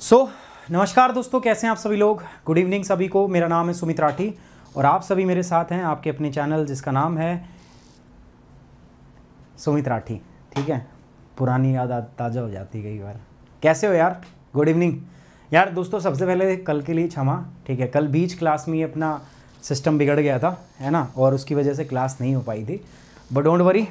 सो so, नमस्कार दोस्तों कैसे हैं आप सभी लोग? गुड इवनिंग सभी को। मेरा नाम है सुमित राठी और आप सभी मेरे साथ हैं आपके अपने चैनल जिसका नाम है सुमित राठी। ठीक है? पुरानी याद ताज़ा हो जाती है कई बार। कैसे हो यार? गुड इवनिंग यार दोस्तों सबसे पहले कल के लिए क्षमा। ठीक है कल बीच क्लास में अपना सिस्टम बिगड़ गया था है ना? और उसकी वजह से क्लास नहीं हो पाई थी। बट डोंट वरी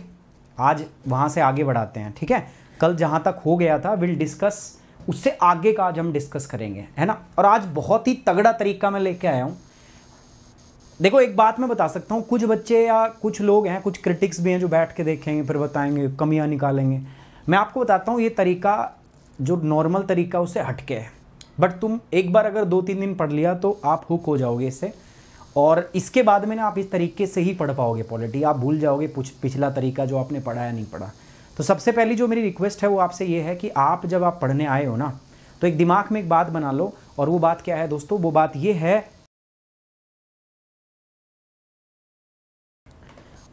आज वहाँ से आगे बढ़ाते हैं। ठीक है? कल जहाँ तक हो गया था विल डिस्कस उससे आगे का आज हम डिस्कस करेंगे, है ना? और आज बहुत ही तगड़ा तरीका मैं लेके आया हूँ। देखो, एक बात मैं बता सकता हूँ, कुछ बच्चे या कुछ लोग हैं, कुछ क्रिटिक्स भी हैं जो बैठ के देखेंगे, फिर बताएँगे, कमियाँ निकालेंगे। मैं आपको बताता हूँ, ये तरीका, जो नॉर्मल तरीका उससे हटके है। बट तुम एक बार अगर दो तीन दिन पढ़ लिया तो आप हुक हो जाओगे इससे। और इसके बाद में ना आप इस तरीके से ही पढ़ पाओगे पॉलिटी आप भूल जाओगे पिछला तरीका जो आपने पढ़ा या नहीं पढ़ा। तो सबसे पहली जो मेरी रिक्वेस्ट है वो आपसे ये है कि आप जब आप पढ़ने आए हो ना तो एक दिमाग में एक बात बना लो, और वो बात क्या है दोस्तों? वो बात ये है,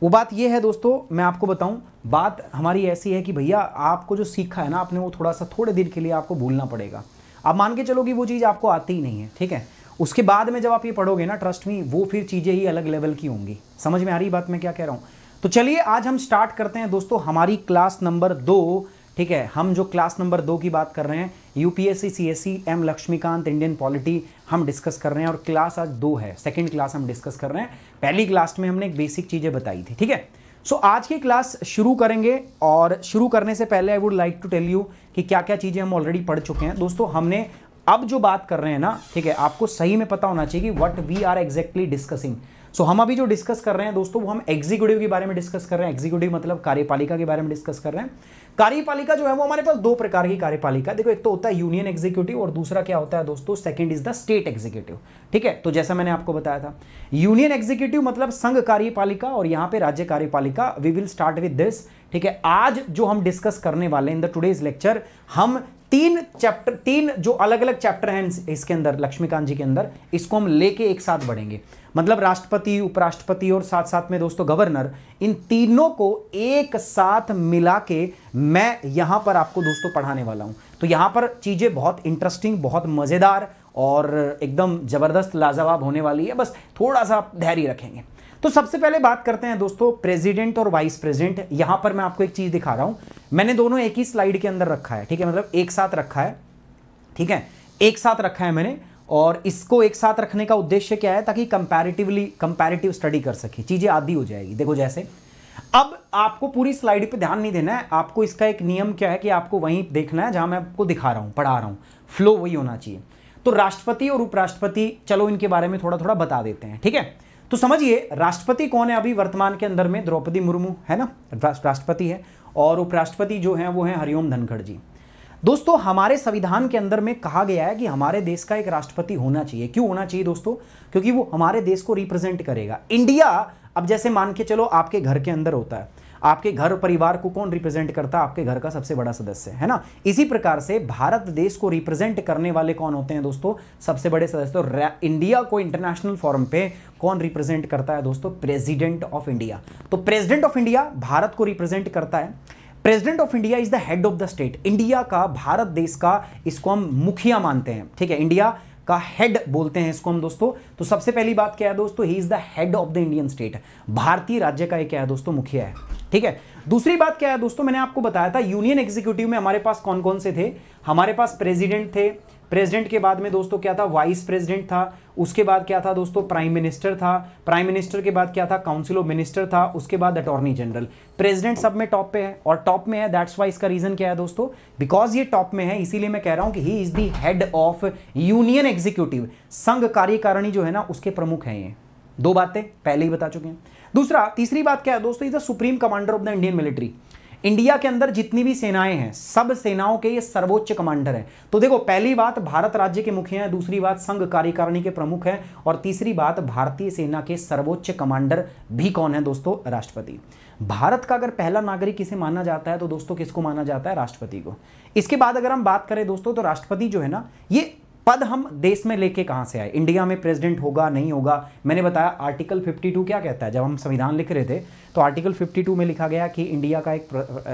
वो बात ये है दोस्तों, मैं आपको बताऊँ, बात हमारी ऐसी है कि भैया आपको जो सीखा है ना, आपने वो थोड़ा सा थोड़े दिन के लिए आपको भूलना पड़ेगा। आप मान के चलो कि वो चीज़ आपको आती ही नहीं है, ठीक है? उसके बाद में जब आप ये पढ़ोगे ना ट्रस्ट में वो फिर चीज़ें ही अलग लेवल की होंगी। समझ में आ रही बात मैं क्या कह रहा हूँ? तो चलिए आज हम स्टार्ट करते हैं दोस्तों, हमारी क्लास नंबर दो। ठीक है, हम जो क्लास नंबर दो की बात कर रहे हैं UPSC CSC M Laxmikanth Indian polity हम डिस्कस कर रहे हैं और क्लास आज दो है। सेकंड क्लास हम डिस्कस कर रहे हैं। पहली क्लास में हमने एक बेसिक चीज़ें बताई थी, ठीक है? सो आज की क्लास शुरू करेंगे और शुरू करने से पहले I would like to tell you कि क्या क्या चीज़ें हम ऑलरेडी पढ़ चुके हैं। दोस्तों, हमने अब जो बात कर रहे हैं ना, ठीक है, आपको सही में पता होना चाहिए कि what we are exactly discussing so so, हम अभी जो डिस्कस कर रहे हैं दोस्तों वो हम एग्जीक्यूटिव के बारे में डिस्कस कर रहे हैं। एग्जीक्यूटिव मतलब कार्यपालिका के बारे में डिस्कस कर रहे हैं। कार्यपालिका जो है वो हमारे पास दो प्रकार की कार्यपालिका देखो एक तो होता है यूनियन एग्जीक्यूटिव और दूसरा क्या होता है दोस्तों second is the state executive ठीक है? तो जैसा मैंने आपको बताया था। यूनियन एग्जीक्यूटिव मतलब संघ कार्यपालिका और यहाँ पे राज्य कार्यपालिका। We will start with this ठीक है? आज जो हम डिस्कस करने वाले इन द टुडेज लेक्चर हम तीन चैप्टर तीन जो अलग अलग चैप्टर हैं इसके अंदर, लक्ष्मीकांत जी के अंदर, इसको हम लेके एक साथ बढ़ेंगे। मतलब राष्ट्रपति, उपराष्ट्रपति और साथ साथ में दोस्तों गवर्नर इन तीनों को एक साथ मिला के मैं यहाँ पर आपको दोस्तों पढ़ाने वाला हूँ। तो यहाँ पर चीज़ें बहुत इंटरेस्टिंग बहुत मज़ेदार और एकदम ज़बरदस्त, लाजवाब होने वाली है। बस थोड़ा सा धैर्य रखेंगे। तो सबसे पहले बात करते हैं दोस्तों प्रेसिडेंट और वाइस प्रेसिडेंट यहाँ पर मैं आपको एक चीज़ दिखा रहा हूँ। मैंने दोनों एक ही स्लाइड के अंदर रखा है, ठीक है? मतलब एक साथ रखा है, ठीक है? एक साथ रखा है मैंने, और इसको एक साथ रखने का उद्देश्य क्या है? ताकि कंपैरेटिवली कंपैरेटिव स्टडी कर सके। चीज़ें आदि हो जाएगी। देखो जैसे, अब आपको पूरी स्लाइड पे ध्यान नहीं देना है। आपको इसका एक नियम क्या है कि आपको वहीं देखना है, जहाँ मैं आपको दिखा रहा हूँ, पढ़ा रहा हूँ। फ्लो वही होना चाहिए। तो राष्ट्रपति और उपराष्ट्रपति, चलो इनके बारे में थोड़ा थोड़ा बता देते हैं, ठीक है? तो समझिए, राष्ट्रपति कौन है अभी वर्तमान के अंदर में? द्रौपदी मुर्मू, है ना? राष्ट्रपति है। और उपराष्ट्रपति जो है, वो है हरिओम धनखड़ जी। दोस्तों, हमारे संविधान के अंदर में कहा गया है कि हमारे देश का एक राष्ट्रपति होना चाहिए। क्यों होना चाहिए दोस्तों? क्योंकि वो हमारे देश को रिप्रेजेंट करेगा। इंडिया, अब जैसे मान के चलो आपके घर के अंदर होता है। आपके घर परिवार को कौन रिप्रेजेंट करता? है आपके घर का सबसे बड़ा सदस्य, है ना? इसी प्रकार से भारत देश को रिप्रेजेंट करने वाले कौन होते हैं दोस्तों? सबसे बड़े सदस्य तो इंडिया को इंटरनेशनल फोरम पे कौन रिप्रेजेंट करता है दोस्तों? प्रेसिडेंट ऑफ़ इंडिया तो प्रेसिडेंट ऑफ़ इंडिया भारत को रिप्रेजेंट करता है। President of India is the head of the state India का, भारत देश का इसको हम मुखिया मानते हैं। ठीक है इंडिया का हेड बोलते हैं इसको हम दोस्तों। तो सबसे पहली बात क्या है दोस्तों? He is the head of the Indian state भारतीय राज्य का एक क्या है दोस्तों? मुखिया है। ठीक है? दूसरी बात क्या है दोस्तों? मैंने आपको बताया था यूनियन एग्जीक्यूटिव में हमारे पास कौन कौन से थे? हमारे पास प्रेसिडेंट थे। प्रेसिडेंट के बाद में दोस्तों क्या था? वाइस प्रेसिडेंट था। उसके बाद क्या था दोस्तों? प्राइम मिनिस्टर था। प्राइम मिनिस्टर के बाद क्या था? काउंसिल ऑफ़ मिनिस्टर था। उसके बाद अटॉर्नी जनरल प्रेसिडेंट सब में टॉप पे है और टॉप में है। दैट्स वाई इसका रीजन क्या है दोस्तों? बिकॉज़ ये टॉप में है, इसीलिए मैं कह रहा हूँ कि he is the head of union executive संघ कार्यकारिणी जो है ना, उसके प्रमुख है ये। दो बातें पहले ही बता चुके हैं। दूसरा, तीसरी बात क्या है? दोस्तों is the supreme commander of the Indian military. India के अंदर जितनी भी सेनाएँ हैं, सब सेनाओं के ये सर्वोच्च कमांडर हैं। तो देखो, पहली बात भारत राज्य के मुखिया हैं, दूसरी बात संघ कार्यकारिणी के प्रमुख हैं, और तीसरी बात भारतीय सेना के सर्वोच्च कमांडर भी कौन है दोस्तों? राष्ट्रपति। भारत का अगर पहला नागरिक किसे माना जाता है तो दोस्तों, किसको माना जाता है? राष्ट्रपति को। इसके बाद अगर हम बात करें दोस्तों तो राष्ट्रपति जो है ना, ये पद हम देश में लेके कहाँ से आए? इंडिया में प्रेसिडेंट होगा, नहीं होगा? मैंने बताया आर्टिकल 52 क्या कहता है? जब हम संविधान लिख रहे थे तो आर्टिकल 52 में लिखा गया कि इंडिया का एक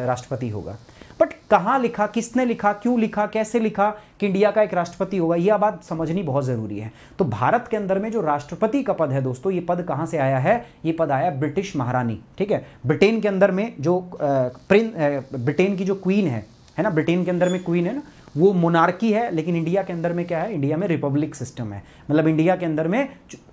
राष्ट्रपति होगा। बट कहाँ लिखा, किसने लिखा, क्यों लिखा, कैसे लिखा कि इंडिया का एक राष्ट्रपति होगा? यह बात समझनी बहुत ज़रूरी है। तो भारत के अंदर में जो राष्ट्रपति का पद है दोस्तों, ये पद कहाँ से आया है? ये पद आया ब्रिटिश महारानी, ठीक है? ब्रिटेन के अंदर में जो प्रिंस ब्रिटेन की जो क्वीन है है ना? ब्रिटेन के अंदर में क्वीन है ना? वो मोनार्की है, लेकिन इंडिया के अंदर में क्या है? इंडिया में रिपब्लिक सिस्टम है। मतलब इंडिया के अंदर में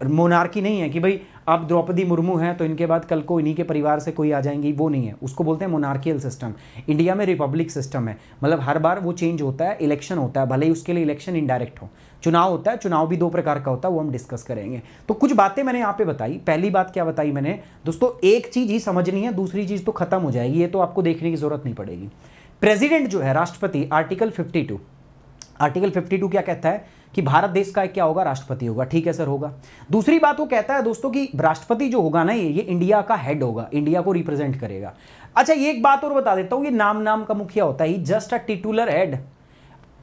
मोनार्की नहीं है कि भाई आप द्रौपदी मुर्मू हैं तो इनके बाद कल को इन्हीं के परिवार से कोई आ जाएँगी, वो नहीं है। उसको बोलते हैं मोनार्कियल सिस्टम इंडिया में रिपब्लिक सिस्टम है। मतलब हर बार वो चेंज होता है इलेक्शन होता है, भले ही उसके लिए इलेक्शन इनडायरेक्ट हो। चुनाव होता है, चुनाव भी दो प्रकार का होता है, वो हम डिस्कस करेंगे। तो कुछ बातें मैंने यहाँ पे बताई। पहली बात क्या बताई मैंने? दोस्तों, एक चीज़ ही समझनी है, दूसरी चीज़ तो खत्म हो जाएगी, ये तो आपको देखने की ज़रूरत नहीं पड़ेगी। प्रेसिडेंट जो है, राष्ट्रपति, आर्टिकल 52 आर्टिकल 52 क्या कहता है? कि भारत देश का क्या होगा? राष्ट्रपति होगा। ठीक है, सर, होगा। दूसरी बात वो कहता है, दोस्तों, कि राष्ट्रपति जो होगा ना, ये ये इंडिया का हेड होगा। इंडिया को रिप्रेजेंट करेगा। अच्छा ये एक बात और बता देता हूँ, ये नाम नाम का मुखिया होता है। जस्ट अ टिटुलर हेड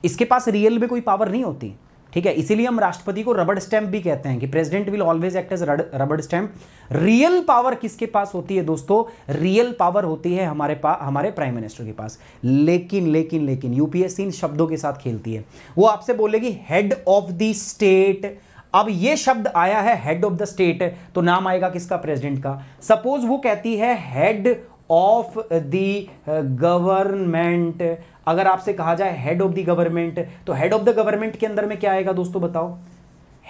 इसके पास रियल में कोई पावर नहीं होती। ठीक है? इसीलिए हम राष्ट्रपति को रबड़ स्टैंप भी कहते हैं कि president will always act as rubber stamp real power किसके पास होती है दोस्तों? रियल पावर होती है हमारे पास हमारे प्राइम मिनिस्टर के पास। लेकिन लेकिन लेकिन यूपीएससी इन शब्दों के साथ खेलती है। वो आपसे बोलेगी हेड ऑफ़ द स्टेट अब ये शब्द आया है हेड ऑफ़ द स्टेट तो नाम आएगा किसका? प्रेसिडेंट का। सपोज़ वो कहती है हेड ऑफ़ द गवर्नमेंट अगर आपसे कहा जाए हेड ऑफ़ द गवर्नमेंट तो हेड ऑफ़ द गवर्नमेंट के अंदर में क्या आएगा दोस्तों बताओ?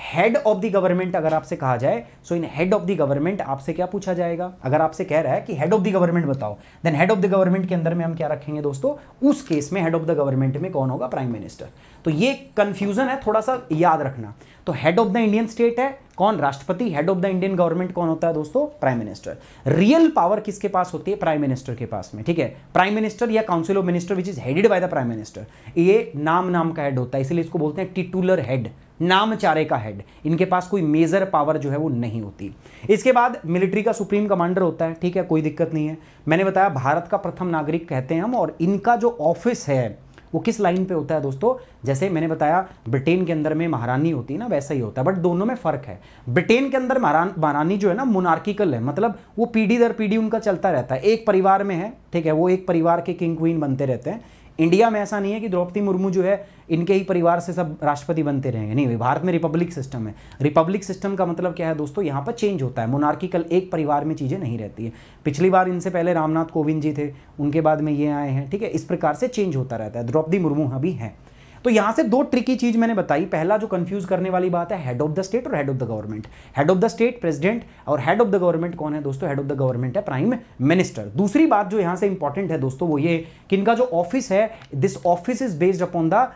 हेड ऑफ़ द गवर्नमेंट अगर आपसे कहा जाए so in head of the government आपसे क्या पूछा जाएगा? अगर आपसे कह रहा है कि हेड ऑफ़ द गवर्नमेंट बताओ then head of the government के अंदर में हम क्या रखेंगे दोस्तों? उस केस में हेड ऑफ़ द गवर्नमेंट में कौन होगा? प्राइम मिनिस्टर तो ये कंफ्यूजन है, थोड़ा सा याद रखना। तो head of the Indian state है, कौन? राष्ट्रपति। Head of the Indian government कौन होता है दोस्तों? प्राइम मिनिस्टर रियल पावर किसके पास होती है? प्राइम मिनिस्टर के पास में, ठीक है? प्राइम मिनिस्टर या council of minister which is headed by the prime minister ये नाम नाम का हेड होता है, इसलिए इसको बोलते हैं टिटुलर हेड नाम चारे का हेड इनके पास कोई मेजर पावर जो है वो नहीं होती. इसके बाद मिलिट्री का सुप्रीम कमांडर होता है, ठीक है? कोई दिक्कत नहीं है। मैंने बताया, भारत का प्रथम नागरिक कहते हैं हम, और इनका जो ऑफ़िस है वो किस लाइन पे होता है दोस्तों? जैसे मैंने बताया ब्रिटेन के अंदर में महारानी होती है ना, वैसा ही होता है बट दोनों में फ़र्क है। ब्रिटेन के अंदर महारानी जो है ना मोनार्किकल है मतलब वो पीढ़ी दर पीढ़ी उनका चलता रहता है। एक परिवार में है, ठीक है, वो एक परिवार के किंग क्वीन बनते रहते हैं। इंडिया में ऐसा नहीं है कि द्रौपदी मुर्मू जो है, इनके ही परिवार से सब राष्ट्रपति बनते रहेंगे। नहीं, भारत में रिपब्लिक सिस्टम है। रिपब्लिक सिस्टम का मतलब क्या है दोस्तों? यहाँ पर चेंज होता है। मोनार्किकल एक परिवार में चीज़ें नहीं रहती है। पिछली बार इनसे पहले रामनाथ कोविंद जी थे, उनके बाद में ये आए हैं। ठीक है, इस प्रकार से चेंज होता रहता है। द्रौपदी मुर्मू अभी हैं। तो यहाँ से दो ट्रिकी चीज़ मैंने बताई। पहला जो कंफ्यूज करने वाली बात है हेड ऑफ़ द स्टेट और head of the government head of the state president और हेड ऑफ़ द गवर्नमेंट कौन है दोस्तों? हेड ऑफ़ द गवर्नमेंट है प्राइम मिनिस्टर दूसरी बात जो यहाँ से इंपॉर्टेंट है दोस्तों, वो ये कि इनका जो ऑफ़िस है this office is based upon the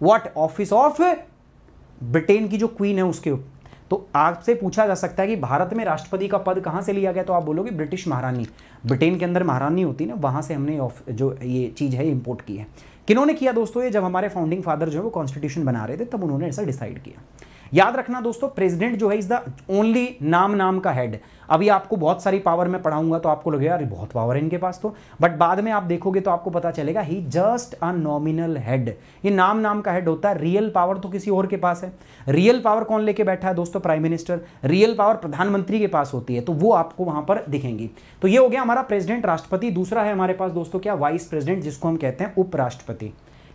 what office of Britain की जो क्वीन है उसके। तो आपसे पूछा जा सकता है कि भारत में राष्ट्रपति का पद कहाँ से लिया गया? तो आप बोलोगे ब्रिटिश महारानी। ब्रिटेन के अंदर महारानी होती है ना, वहाँ से हमने जो ये चीज़ है इंपोर्ट की है। किन्होंने किया दोस्तों ये? जब हमारे फाउंडिंग फादर जो है वो कॉन्स्टिट्यूशन बना रहे थे, तब उन्होंने ऐसा डिसाइड किया। याद रखना दोस्तों प्रेसिडेंट जो है इज़ द ओनली नाम नाम का हेड अभी आपको बहुत सारी पावर में पढ़ाऊँगा तो आपको लगेगा, अरे, बहुत पावर है इनके पास तो. बट बाद में आप देखोगे तो आपको पता चलेगा ही जस्ट अ नॉमिनल हेड ये नाम नाम का हेड होता है। रियल पावर तो किसी और के पास है। रियल पावर कौन लेके बैठा है दोस्तों? प्राइम मिनिस्टर रियल पावर प्रधानमंत्री के पास होती है तो वो आपको वहाँ पर दिखेंगी। तो ये हो गया हमारा प्रेसिडेंट राष्ट्रपति। दूसरा है हमारे पास दोस्तों क्या? वाइस प्रेसिडेंट जिसको हम कहते हैं उपराष्ट्रपति।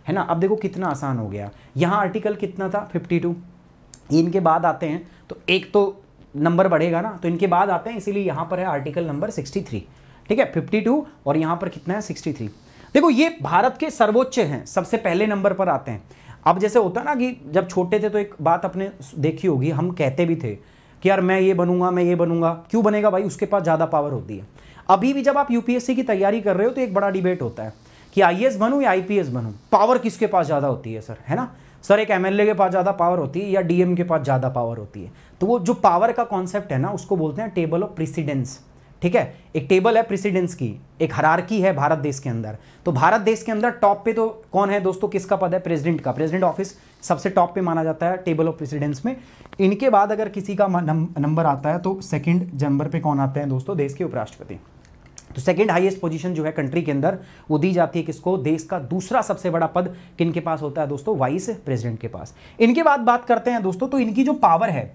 है ना? अब देखो कितना आसान हो गया। यहाँ आर्टिकल कितना था? फिफ्टी इनके बाद आते हैं तो एक तो नंबर बढ़ेगा ना तो इनके बाद आते हैं, इसीलिए यहाँ पर है आर्टिकल नंबर 63 ठीक है? 52 और यहाँ पर कितना है? 63 देखो, ये भारत के सर्वोच्च हैं, सबसे पहले नंबर पर आते हैं। अब जैसे होता है ना कि जब छोटे थे तो एक बात अपने देखी होगी, हम कहते भी थे कि यार मैं ये बनूँगा, मैं ये बनूँगा, क्यों बनेगा भाई? उसके पास ज़्यादा पावर होती है। अभी भी जब आप यूपीएससी की तैयारी कर रहे हो तो एक बड़ा डिबेट होता है कि आई बनूँ या आई बनूँ? पावर किसके पास ज़्यादा होती है सर है ना? सर, एक एमएलए के पास ज़्यादा पावर होती है या डीएम के पास ज़्यादा पावर होती है? तो वो जो पावर का कॉन्सेप्ट है ना, उसको बोलते हैं टेबल ऑफ़ प्रेसिडेंस ठीक है? एक टेबल है प्रेसिडेंस की, एक हरारकी है भारत देश के अंदर. तो भारत देश के अंदर टॉप पे तो कौन है दोस्तों? किसका पद है? प्रेसिडेंट का. प्रेसिडेंट ऑफ़िस सबसे टॉप पे माना जाता है टेबल ऑफ़ प्रेसिडेंस में. इनके बाद अगर किसी का नंबर आता है तो सेकंड नंबर पे कौन आते हैं दोस्तों? देश के उपराष्ट्रपति. तो सेकंड हाईएस्ट पोजीशन जो है कंट्री के अंदर, वो दी जाती है किसको? देश का दूसरा सबसे बड़ा पद किन के पास होता है दोस्तों? वाइस प्रेसिडेंट के पास। इनके बाद बात करते हैं दोस्तों तो इनकी जो पावर है,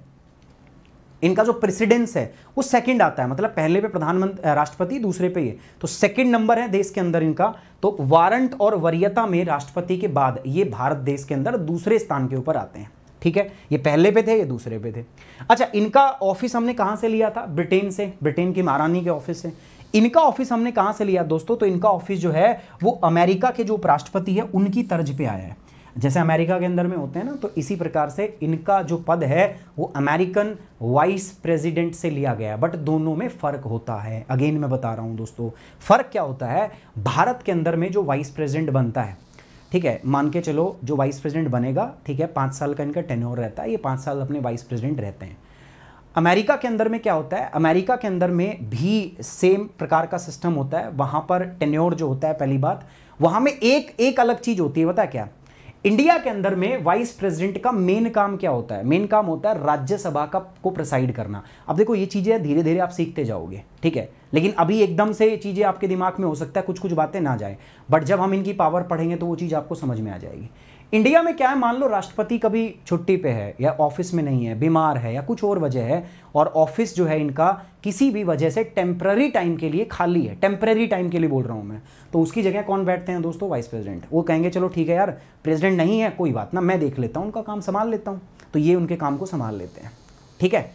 इनका जो प्रेसिडेंस है, वो सेकंड आता है। मतलब पहले पे प्रधानमंत्री राष्ट्रपति, दूसरे पे ये। तो सेकंड नंबर है देश के अंदर इनका। तो वारंट और वरीयता में राष्ट्रपति के बाद ये भारत देश के अंदर दूसरे स्थान के ऊपर आते हैं। ठीक है? ये पहले पे थे, ये दूसरे पे थे। अच्छा इनका ऑफ़िस हमने कहाँ से लिया था? ब्रिटेन से। ब्रिटेन की महारानी के ऑफ़िस से। इनका ऑफ़िस हमने कहाँ से लिया दोस्तों? तो इनका ऑफ़िस जो है, वो अमेरिका के जो उपराष्ट्रपति है, उनकी तर्ज पे आया है। जैसे अमेरिका के अंदर में होते हैं ना तो इसी प्रकार से इनका जो पद है, वो अमेरिकन वाइस प्रेसिडेंट से लिया गया है। बट दोनों में फ़र्क होता है। अगेन मैं बता रहा हूँ दोस्तों, फ़र्क क्या होता है? भारत के अंदर में जो वाइस प्रेसिडेंट बनता है, ठीक है, मान के चलो जो वाइस प्रेसिडेंट बनेगा, ठीक है, पाँच साल का इनका टेन्योर रहता है, ये पाँच साल अपने वाइस प्रेसिडेंट रहते हैं। अमेरिका के अंदर में क्या होता है? अमेरिका के अंदर में भी सेम प्रकार का सिस्टम होता है। वहाँ पर टेन्योर जो होता है, पहली बात, वहाँ में एक एक अलग चीज़ होती है बता क्या? इंडिया के अंदर में वाइस प्रेसिडेंट का मेन काम क्या होता है? मेन काम होता है राज्यसभा का, को प्रोसाइड करना। अब देखो, ये चीज़ें धीरे धीरे आप सीखते जाओगे, ठीक है? लेकिन अभी एकदम से चीज़ें आपके दिमाग में हो सकता है कुछ कुछ बातें ना जाए। बट जब हम इनकी पावर पढ़ेंगे तो वो चीज़ आपको समझ में आ जाएगी। इंडिया में क्या है, मान लो राष्ट्रपति कभी छुट्टी पे है या ऑफ़िस में नहीं है, बीमार है या कुछ और वजह है, और ऑफ़िस जो है इनका किसी भी वजह से टेम्प्ररी टाइम के लिए खाली है, टेम्प्ररी टाइम के लिए बोल रहा हूँ मैं। तो उसकी जगह कौन बैठते हैं दोस्तों? वाइस प्रेसिडेंट वो कहेंगे, चलो ठीक है यार प्रेसिडेंट नहीं है, कोई बात ना, मैं देख लेता हूँ, उनका काम संभाल लेता हूँ। तो ये उनके काम को संभाल लेते हैं। ठीक है?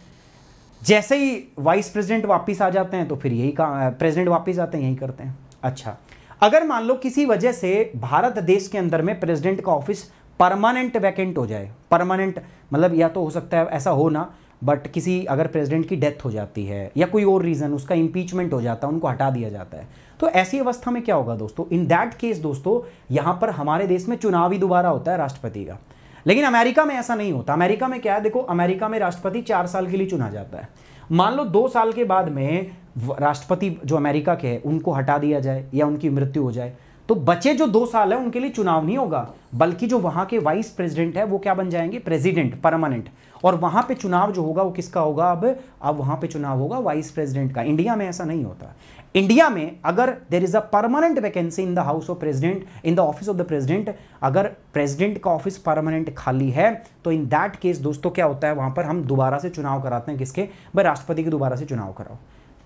जैसे ही वाइस प्रेसिडेंट वापिस आ जाते हैं तो फिर यही काम प्रेसिडेंट वापिस आते हैं, यही करते हैं। अच्छा अगर मान लो किसी वजह से भारत देश के अंदर में प्रेसिडेंट का ऑफ़िस परमानेंट वैकेंट हो जाए परमानेंट मतलब या तो हो सकता है ऐसा हो ना बट किसी अगर प्रेसिडेंट की डेथ हो जाती है, या कोई और रीज़न उसका इम्पीचमेंट हो जाता है, उनको हटा दिया जाता है तो ऐसी अवस्था में क्या होगा दोस्तों? इन दैट केस दोस्तों, यहाँ पर हमारे देश में चुनाव ही दोबारा होता है राष्ट्रपति का। लेकिन अमेरिका में ऐसा नहीं होता। अमेरिका में क्या है? देखो, अमेरिका में राष्ट्रपति चार साल के लिए चुना जाता है। मान लो दो साल के बाद में राष्ट्रपति जो अमेरिका के हैं, उनको हटा दिया जाए या उनकी मृत्यु हो जाए तो बचे जो दो साल है, उनके लिए चुनाव नहीं होगा। बल्कि जो वहाँ के वाइस प्रेसिडेंट है, वो क्या बन जाएँगे? President, permanent. और वहाँ पे चुनाव जो होगा, वो किसका होगा अब? अब वहाँ पे चुनाव होगा वाइस प्रेसिडेंट का। इंडिया में ऐसा नहीं होता। इंडिया में अगर there is a permanent vacancy in the house of president in the office of the president अगर प्रेसिडेंट का ऑफ़िस परमानेंट खाली है तो इन दैट केस दोस्तों क्या होता है? वहाँ पर हम दोबारा से चुनाव कराते हैं किसके? भाई राष्ट्रपति के दोबारा से चुनाव कराओ।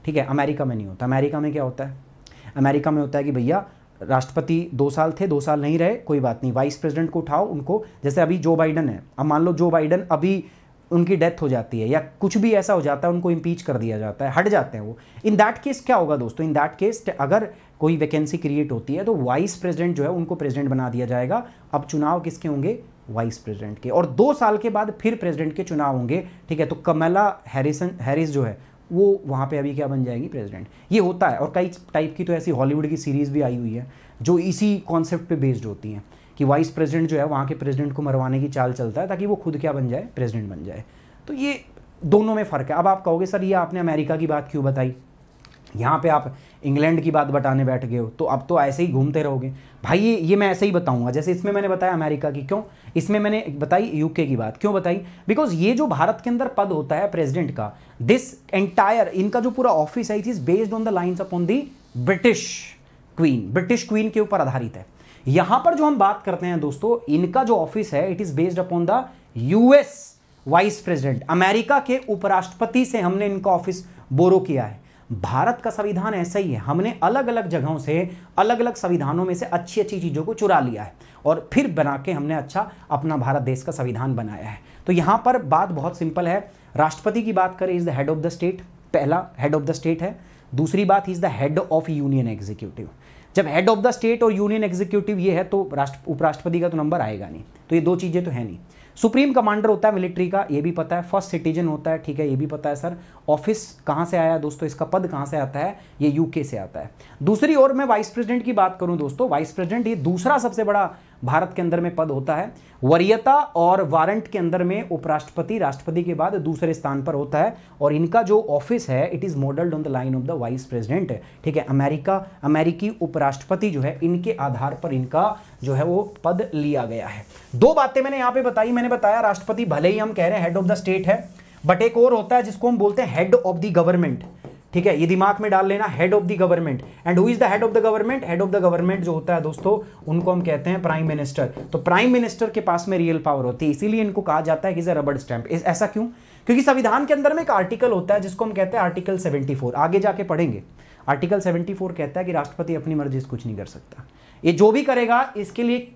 ठीक है? अमेरिका में नहीं होता। अमेरिका में क्या होता है? अमेरिका में होता है कि भैया, राष्ट्रपति दो साल थे, दो साल नहीं रहे, कोई बात नहीं। वाइस प्रेसिडेंट को उठाओ उनको। जैसे अभी जो बाइडन है। अब मान लो जो बाइडन अभी उनकी डेथ हो जाती है या कुछ भी ऐसा हो जाता है, उनको इम्पीच कर दिया जाता है, हट जाते हैं वो। इन दैट केस क्या होगा दोस्तों? इन दैट केस अगर कोई वैकेंसी क्रिएट होती है तो वाइस प्रेसिडेंट जो है, उनको प्रेसिडेंट बना दिया जाएगा। अब चुनाव किसके होंगे? वाइस प्रेसिडेंट के। और दो साल के बाद फिर प्रेसिडेंट के चुनाव होंगे, ठीक है? तो कमला हैरिसन हैरिस जो है, वो वहाँ पे अभी क्या बन जाएँगी प्रेसिडेंट ये होता है। और कई टाइप की तो ऐसी हॉलीवुड की सीरीज़ भी आई हुई है, जो इसी कॉन्सेप्ट बेस्ड होती हैं। कि वाइस प्रेसिडेंट जो है, वहाँ के प्रेसिडेंट को मरवाने की चाल चलता है ताकि वो खुद क्या बन जाए, प्रेसिडेंट बन जाए। तो ये दोनों में फ़र्क है। अब आप कहोगे, सर, ये आपने अमेरिका की बात क्यों बताई? यहाँ पे आप इंग्लैंड की बात बताने बैठ गए हो तो अब तो ऐसे ही घूमते रहोगे। भाई, ये ये मैं ऐसे ही बताऊँगा, जैसे इसमें मैंने बताया अमेरिका की। क्यों? इसमें मैंने बताई यूके की बात। क्यों बताई? बिकॉज़ ये जो भारत के अंदर पद होता है प्रेसिडेंट का दिस एंटायर इनका जो पूरा ऑफ़िस है it is based on the lines upon the British queen British queen के ऊपर आधारित है। यहाँ पर जो हम बात करते हैं दोस्तों, इनका जो ऑफ़िस है it is based upon the US vice president America के उपराष्ट्रपति से हमने इनका ऑफ़िस बोरो किया है। भारत का संविधान ऐसा ही है। हमने अलग अलग जगहों से अलग अलग संविधानों में से अच्छी अच्छी चीज़ों को चुरा लिया है। और फिर बना के हमने अच्छा अपना भारत देश का संविधान बनाया है। तो यहाँ पर बात बहुत सिंपल है। राष्ट्रपति की बात करें is the head of the state पहला हेड ऑफ़ द स्टेट है। दूसरी बात is the head of union executive जब हेड ऑफ़ द स्टेट और यूनियन एग्जीक्यूटिव ये है तो राष्ट्र, उपराष्ट्रपति का तो नंबर आएगा नहीं। तो ये दो चीज़ें तो है नहीं। सुप्रीम कमांडर होता है मिलिट्री का, ये भी पता है। फ़र्स्ट सिटीजन होता है, ठीक है, ये भी पता है सर ऑफ़िस कहाँ से आया दोस्तों? इसका पद कहाँ से आता है? ये यूके से आता है। दूसरी ओर मैं वाइस प्रेसिडेंट की बात करूँ दोस्तों वाइस प्रेसिडेंट ये दूसरा सबसे बड़ा भारत के अंदर में पद होता है। वरीयता और वारंट के अंदर में उपराष्ट्रपति, राष्ट्रपति के बाद दूसरे स्थान पर होता है और इनका जो ऑफ़िस है it is modelled on the line of the vice president ठीक है, अमेरिका, अमेरिकी उपराष्ट्रपति जो है, इनके आधार पर इनका जो है वो पद लिया गया है। दो बातें मैंने यहाँ पे बताई, मैंने बताया राष्ट्रपति भले ही हम कह रहे हैं हेड ऑफ़ द स्टेट है बट एक और होता है जिसको हम बोलते हैं हेड ऑफ़ द गवर्नमेंट ठीक है? ये दिमाग में डाल लेना head of the government and who is the head of the government head of the government जो होता है दोस्तों, उनको हम कहते हैं प्राइम मिनिस्टर तो प्राइम मिनिस्टर के पास में रियल पावर होती है, इसीलिए इनको कहा जाता है इज़ रबड़ स्टैंप ऐसा क्यों? क्योंकि संविधान के अंदर में एक आर्टिकल होता है जिसको हम कहते हैं आर्टिकल 74 आगे जाके पढ़ेंगे। आर्टिकल 74 कहता है कि राष्ट्रपति अपनी मर्ज़ी से कुछ नहीं कर सकता। ये जो भी करेगा, इसके लिए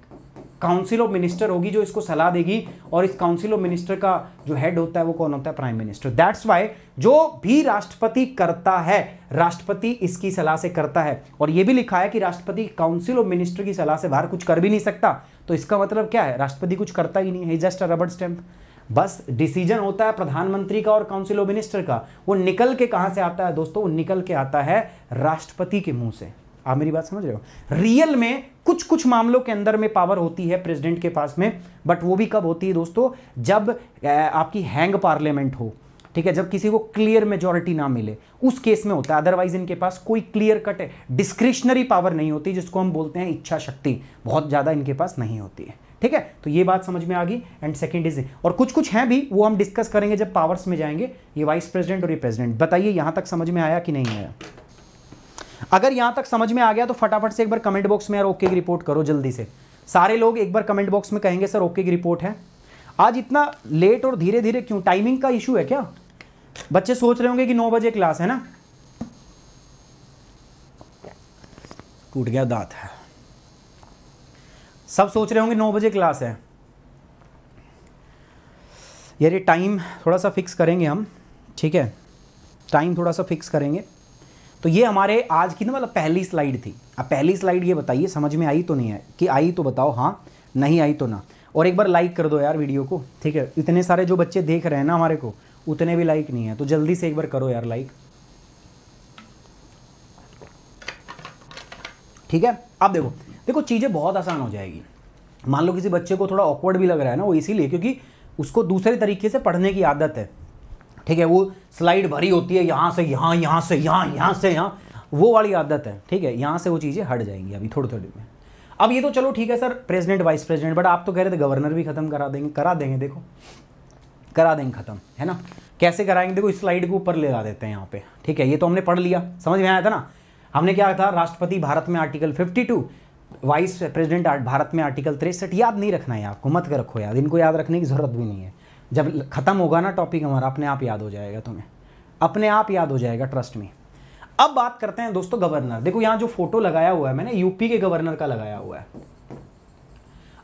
काउंसिल ऑफ़ मिनिस्टर होगी जो इसको सलाह देगी और इस काउंसिल ऑफ़ मिनिस्टर का जो हेड होता है वो कौन होता है? प्राइम मिनिस्टर दैट्स वाई जो भी राष्ट्रपति करता है, राष्ट्रपति इसकी सलाह से करता है। और ये भी लिखा है कि राष्ट्रपति काउंसिल ऑफ़ मिनिस्टर की सलाह से बाहर कुछ कर भी नहीं सकता। तो इसका मतलब क्या है? राष्ट्रपति कुछ करता ही नहीं है। जस्ट अ रबड़ स्टैंप बस डिसीज़न होता है प्रधानमंत्री का और काउंसिल ऑफ़ मिनिस्टर का। वो निकल के कहाँ से आता है दोस्तों? वो निकल के आता है राष्ट्रपति के मुँह से। आप मेरी बात समझ रहे हो? रियल में कुछ कुछ मामलों के अंदर में पावर होती है प्रेसिडेंट के पास में बट वो भी कब होती है दोस्तों? जब आपकी हैंग पार्लियामेंट हो, ठीक है? जब किसी को क्लियर मेजोरिटी ना मिले, उस केस में होता है। अदरवाइज़ इनके पास कोई क्लियर कट डिस्क्रिशनरी पावर नहीं होती, जिसको हम बोलते हैं इच्छा शक्ति। बहुत ज़्यादा इनके पास नहीं होती है, ठीक है? तो ये बात समझ में आ गई। एंड सेकेंड इज़ और कुछ कुछ हैं भी, वो हम डिस्कस करेंगे जब पावर्स में जाएँगे। ये वाइस प्रेसिडेंट और ये प्रेसिडेंट बताइए यहाँ तक समझ में आया कि नहीं आया? अगर यहाँ तक समझ में आ गया तो फटाफट से एक बार कमेंट बॉक्स में यार ओके की रिपोर्ट करो जल्दी से। सारे लोग एक बार कमेंट बॉक्स में कहेंगे, सर, ओके की रिपोर्ट है। आज इतना लेट और धीरे धीरे क्यों? टाइमिंग का इशू है क्या? बच्चे सोच रहे होंगे कि नौ बजे क्लास है ना? टूट गया, दांत है। सब सोच रहे होंगे नौ बजे क्लास है। यार, ये टाइम थोड़ा सा फिक्स करेंगे हम, ठीक है? टाइम थोड़ा सा फिक्स करेंगे। तो ये हमारे आज की ना मतलब पहली स्लाइड थी। अब पहली स्लाइड ये बताइए, समझ में आई तो नहीं है कि आई तो बताओ हाँ नहीं आई तो ना। और एक बार लाइक कर दो यार वीडियो को, ठीक है? इतने सारे जो बच्चे देख रहे हैं ना हमारे को, उतने भी लाइक नहीं है। तो जल्दी से एक बार करो यार लाइक ठीक है? अब देखो देखो चीज़ें बहुत आसान हो जाएगी। मान लो किसी बच्चे को थोड़ा ऑकवर्ड भी लग रहा है ना, वो इसीलिए, क्योंकि उसको दूसरे तरीके से पढ़ने की आदत है। ठीक है, वो स्लाइड भरी होती है, यहाँ से यहाँ यहाँ से यहाँ यहाँ से यहाँ। वो वाली आदत है, ठीक है, यहाँ से वो चीज़ें हट जाएँगी अभी थोड़ी थोड़ी में। अब ये तो चलो ठीक है sir president vice president but आप तो कह रहे थे गवर्नर भी खत्म करा देंगे करा देंगे, देखो। करा देंगे खत्म, है ना? कैसे कराएँगे? देखो, इस स्लाइड को ऊपर ले ला देते हैं यहाँ पे, ठीक है, ये तो हमने पढ़ लिया, समझ में आया था ना? हमने क्या था, राष्ट्रपति भारत में आर्टिकल 52 वाइस प्रेसिडेंट भारत में आर्टिकल तिरसठ, याद नहीं रखना है आपको, मत कर रखो याद इनको याद रखने की ज़रूरत भी नहीं है। जब खत्म होगा ना टॉपिक हमारा, अपने आप याद हो जाएगा तुम्हें। अपने आप याद हो जाएगा ट्रस्ट में अब बात करते हैं दोस्तों गवर्नर देखो, यहाँ जो फ़ोटो लगाया हुआ है, मैंने यूपी के गवर्नर का लगाया हुआ है।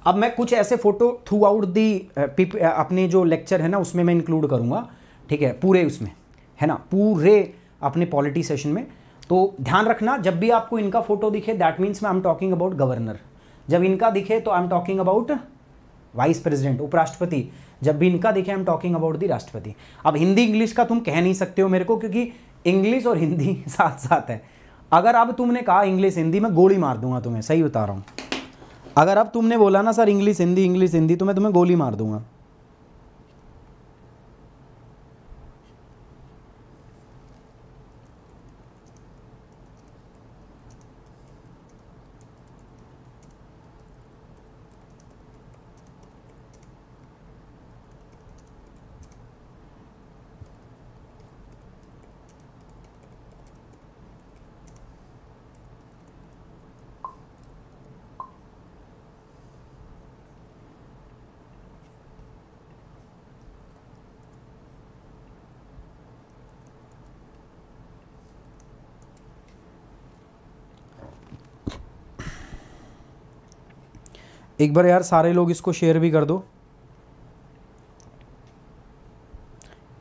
अब मैं कुछ ऐसे फ़ोटो थ्रू आउट दी अपने जो लेक्चर है ना, उसमें मैं इंक्लूड करूँगा। ठीक है? पूरे उसमें। है ना? पूरे अपने पॉलिटी सेशन में। तो ध्यान रखना, जब भी आपको इनका फ़ोटो दिखे दैट मीन्स मैं I am talking about governor जब इनका दिखे तो I am talking about vice president उपराष्ट्रपति। जब भी इनका देखें I am talking about the राष्ट्रपति। अब हिंदी इंग्लिश का तुम कह नहीं सकते हो मेरे को, क्योंकि इंग्लिश और हिंदी साथ साथ है। अगर अब तुमने कहा इंग्लिश, हिंदी, मैं गोली मार दूँगा तुम्हें, सही बता रहा हूँ। अगर अब तुमने बोला ना, sir, English, Hindi English, Hindi तो मैं तुम्हें गोली मार दूँगा। एक बार यार सारे लोग इसको शेयर भी कर दो।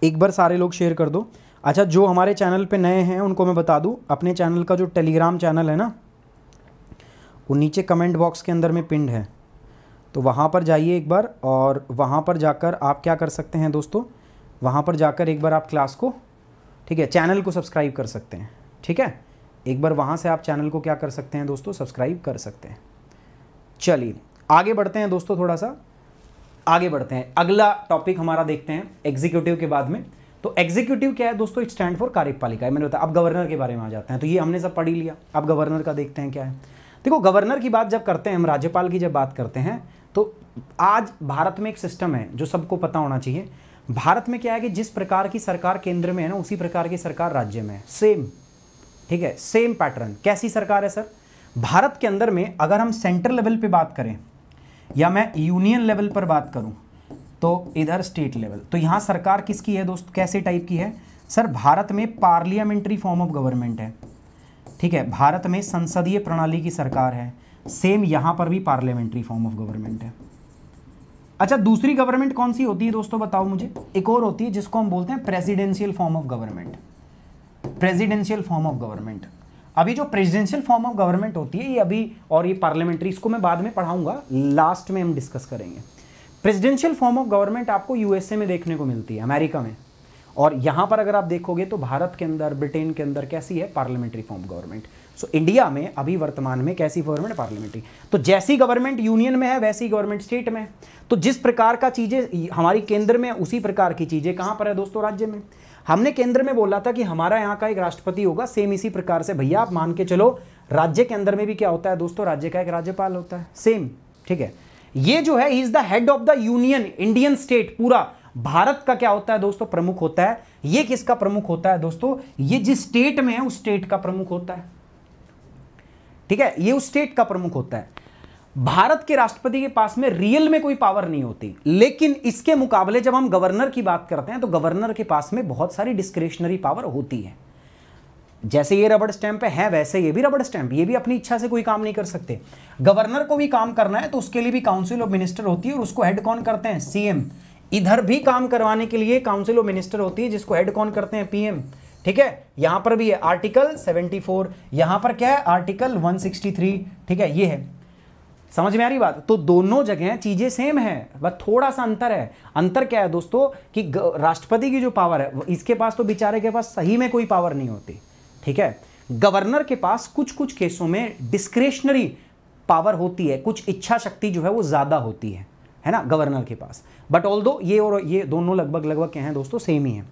एक बार सारे लोग शेयर कर दो। अच्छा जो हमारे चैनल पे नए हैं, उनको मैं बता दूँ। अपने चैनल का जो टेलीग्राम चैनल है ना, वो नीचे कमेंट बॉक्स के अंदर में पिंड है। तो वहाँ पर जाइए एक बार और वहाँ पर जाकर आप क्या कर सकते हैं दोस्तों? वहाँ पर जाकर एक बार आप क्लास को, ठीक है चैनल को सब्सक्राइब कर सकते हैं, ठीक है? एक बार वहाँ से आप चैनल को क्या कर सकते हैं दोस्तों? सब्सक्राइब कर सकते हैं। चलिए आगे बढ़ते हैं दोस्तों थोड़ा सा। आगे बढ़ते हैं। अगला टॉपिक हमारा देखते हैं एग्जीक्यूटिव के बाद में। तो एग्जीक्यूटिव क्या है दोस्तों? इट स्टैंड फॉर कार्यपालिका है। मैंने बताया, अब गवर्नर के बारे में आ जाते हैं। तो ये हमने सब पढ़ लिया। अब गवर्नर का देखते हैं क्या है। देखो गवर्नर की बात जब करते हैं, हम राज्यपाल की जब बात करते हैं तो आज भारत में एक सिस्टम है, जो सबको पता होना चाहिए। भारत में क्या है कि जिस प्रकार की सरकार केंद्र में है ना, उसी प्रकार की सरकार राज्य में है। सेम ठीक है? सेम पैटर्न कैसी सरकार है सर भारत के अंदर में अगर हम सेंट्रल लेवल पे बात करें या मैं यूनियन लेवल पर बात करूँ तो इधर स्टेट लेवल। तो यहाँ सरकार किसकी है दोस्त? कैसे टाइप की है? सर, भारत में पार्लियामेंट्री फॉर्म ऑफ़ गवर्नमेंट है। ठीक है, भारत में संसदीय प्रणाली की सरकार है। सेम यहाँ पर भी पार्लियामेंट्री फॉर्म ऑफ़ गवर्नमेंट है। अच्छा दूसरी गवर्नमेंट कौन सी होती है दोस्तों, बताओ मुझे? एक और होती है जिसको हम बोलते हैं presidential form of government. Presidential form of government. अभी जो प्रेसिडेंशियल फॉर्म ऑफ़ गवर्नमेंट होती है, ये अभी और ये पार्लियामेंट्री इसको मैं बाद में पढ़ाऊँगा लास्ट में हम डिस्कस करेंगे। प्रेसिडेंशियल फॉर्म ऑफ़ गवर्नमेंट आपको यूएसए में देखने को मिलती है अमेरिका में। और यहाँ पर अगर आप देखोगे तो भारत के अंदर, ब्रिटेन के अंदर कैसी है? Parliamentary form government so India में, अभी वर्तमान में कैसी गवर्नमेंट पार्लियामेंट्री तो जैसी गवर्नमेंट यूनियन में है, वैसी गवर्नमेंट स्टेट में तो जिस प्रकार का चीज़ें, हमारी केंद्र में उसी प्रकार की चीज़ें कहाँ पर है दोस्तों राज्य में? हमने केंद्र में बोला था कि हमारा यहाँ का एक राष्ट्रपति होगा सेम इसी प्रकार से, भैया, आप मान के चलो, राज्य के अंदर में भी क्या होता है दोस्तों? राज्य का एक राज्यपाल होता है सेम ठीक है? ये जो है is the head of the union Indian state पूरा भारत का क्या होता है दोस्तों? प्रमुख होता है। ये किसका प्रमुख होता है दोस्तों? ये जिस स्टेट में है, उस स्टेट का प्रमुख होता है, ठीक है? ये उस स्टेट का प्रमुख होता है। भारत के राष्ट्रपति के पास में रियल में कोई पावर नहीं होती। लेकिन इसके मुकाबले जब हम गवर्नर की बात करते हैं तो गवर्नर के पास में बहुत सारी डिस्क्रिशनरी पावर होती है। जैसे ये रबड़ स्टैंप है वैसे ये भी रबड़ स्टैंप ये भी अपनी इच्छा से कोई काम नहीं कर सकते। गवर्नर को भी काम करना है तो उसके लिए भी काउंसिल ऑफ़ मिनिस्टर होती है, और उसको हेड कौन करते हैं? सीएम इधर भी काम करवाने के लिए काउंसिल ऑफ़ मिनिस्टर होती है, जिसको हेड कौन करते हैं? पीएम ठीक है? यहाँ पर भी है आर्टिकल 74 यहाँ पर क्या है? आर्टिकल 163 ठीक है? ये है। समझ में आ रही बात? तो दोनों जगह चीज़ें सेम है, बस थोड़ा सा अंतर है। अंतर क्या है दोस्तों? कि राष्ट्रपति की जो पावर है इसके पास तो बेचारे के पास सही में कोई पावर नहीं होती, ठीक है? गवर्नर के पास कुछ कुछ केसों में डिस्क्रेशनरी पावर होती है, कुछ इच्छा शक्ति जो है वो ज़्यादा होती है है ना? गवर्नर के पास। बट ऑल ये और ये दोनों लगभग लगभग क्या है दोस्तों सेम ही है।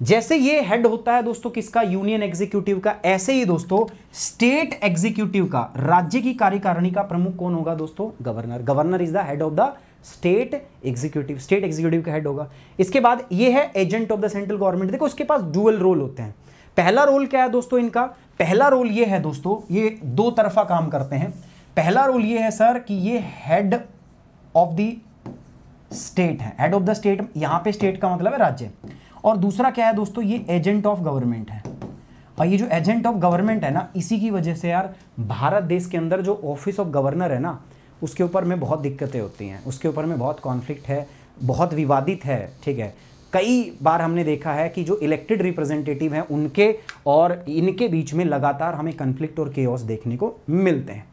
जैसे ये हेड होता है दोस्तों किसका? यूनियन एग्जीक्यूटिव का। ऐसे ही दोस्तों स्टेट एग्जीक्यूटिव का, राज्य की कार्यकारिणी का प्रमुख कौन होगा दोस्तों? Governor governor is the head of the state executive state executive का हेड होगा। इसके बाद ये है agent of the central government देखो, उसके पास डुअल रोल होते हैं। पहला रोल क्या है दोस्तों इनका? पहला रोल ये है दोस्तों, ये दो तरफा काम करते हैं। पहला रोल ये है सर कि ये हेड ऑफ़ द स्टेट है। हेड ऑफ़ द स्टेट यहाँ पे स्टेट का मतलब है राज्य। और दूसरा क्या है दोस्तों, ये एजेंट ऑफ़ गवर्नमेंट है। और ये जो एजेंट ऑफ़ गवर्नमेंट है ना, इसी की वजह से यार भारत देश के अंदर जो ऑफ़िस ऑफ़ गवर्नर है ना, उसके ऊपर में बहुत दिक्कतें होती हैं। उसके ऊपर में बहुत कॉन्फ्लिक्ट है, बहुत विवादित है, ठीक है। कई बार हमने देखा है कि जो इलेक्टेड रिप्रेजेंटेटिव हैं, उनके और इनके बीच में लगातार हमें कन्फ्लिक्ट और केओस देखने को मिलते हैं।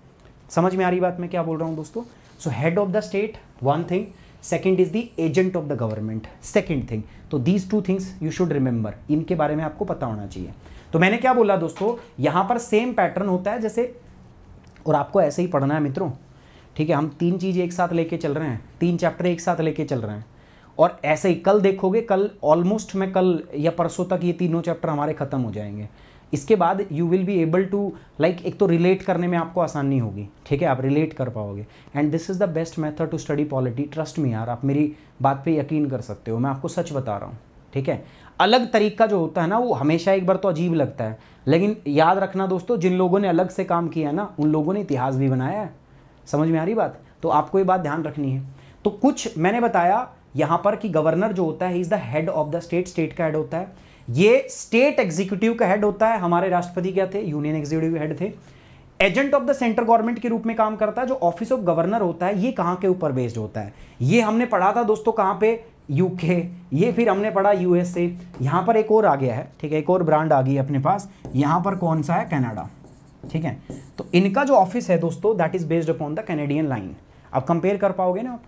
समझ में आ रही बात मैं क्या बोल रहा हूँ दोस्तों? So head of the state one thing second is the agent of the government second thing तो these two things you should remember इनके बारे में आपको पता होना चाहिए। तो मैंने क्या बोला दोस्तों? यहाँ पर सेम पैटर्न होता है जैसे, और आपको ऐसे ही पढ़ना है मित्रों। ठीक है, हम तीन चीज़ एक साथ लेके चल रहे हैं। तीन चैप्टर एक साथ लेके चल रहे हैं। और ऐसे ही कल देखोगे, कल ऑलमोस्ट मैं कल या परसों तक ये तीनों चैप्टर हमारे ख़त्म हो जाएँगे। इसके बाद you will be able to like एक तो रिलेट करने में आपको आसानी होगी, ठीक है? आप रिलेट कर पाओगे। And this is the best method to study polity trust me यार, आप मेरी बात पे यकीन कर सकते हो। मैं आपको सच बता रहा हूँ, ठीक है? अलग तरीका जो होता है ना, वो हमेशा एक बार तो अजीब लगता है। लेकिन याद रखना दोस्तों, जिन लोगों ने अलग से काम किया है ना, उन लोगों ने इतिहास भी बनाया है। समझ में आ रही बात? तो आपको ये बात ध्यान रखनी है। तो कुछ मैंने बताया यहाँ पर कि गवर्नर जो होता है is the head of the state state का हेड होता है। ये स्टेट एग्जीक्यूटिव का हेड होता है, हमारे राष्ट्रपति क्या थे? यूनियन एग्जीक्यूटिव हेड थे। Agent of the central government के रूप में काम करता है, जो ऑफ़िस ऑफ़ गवर्नर होता है, ये कहाँ के ऊपर बेस्ड होता है? ये हमने पढ़ा था दोस्तों कहाँ पे? यूके ये फिर हमने पढ़ा यूएसए यहाँ पर एक और आ गया है, ठीक है, एक और ब्रांड आ गई है अपने पास। यहाँ पर कौन सा है? कनाडा ठीक है? तो इनका जो ऑफ़िस है दोस्तों that is based upon the Canadian line अब कंपेयर कर पाओगे ना आप?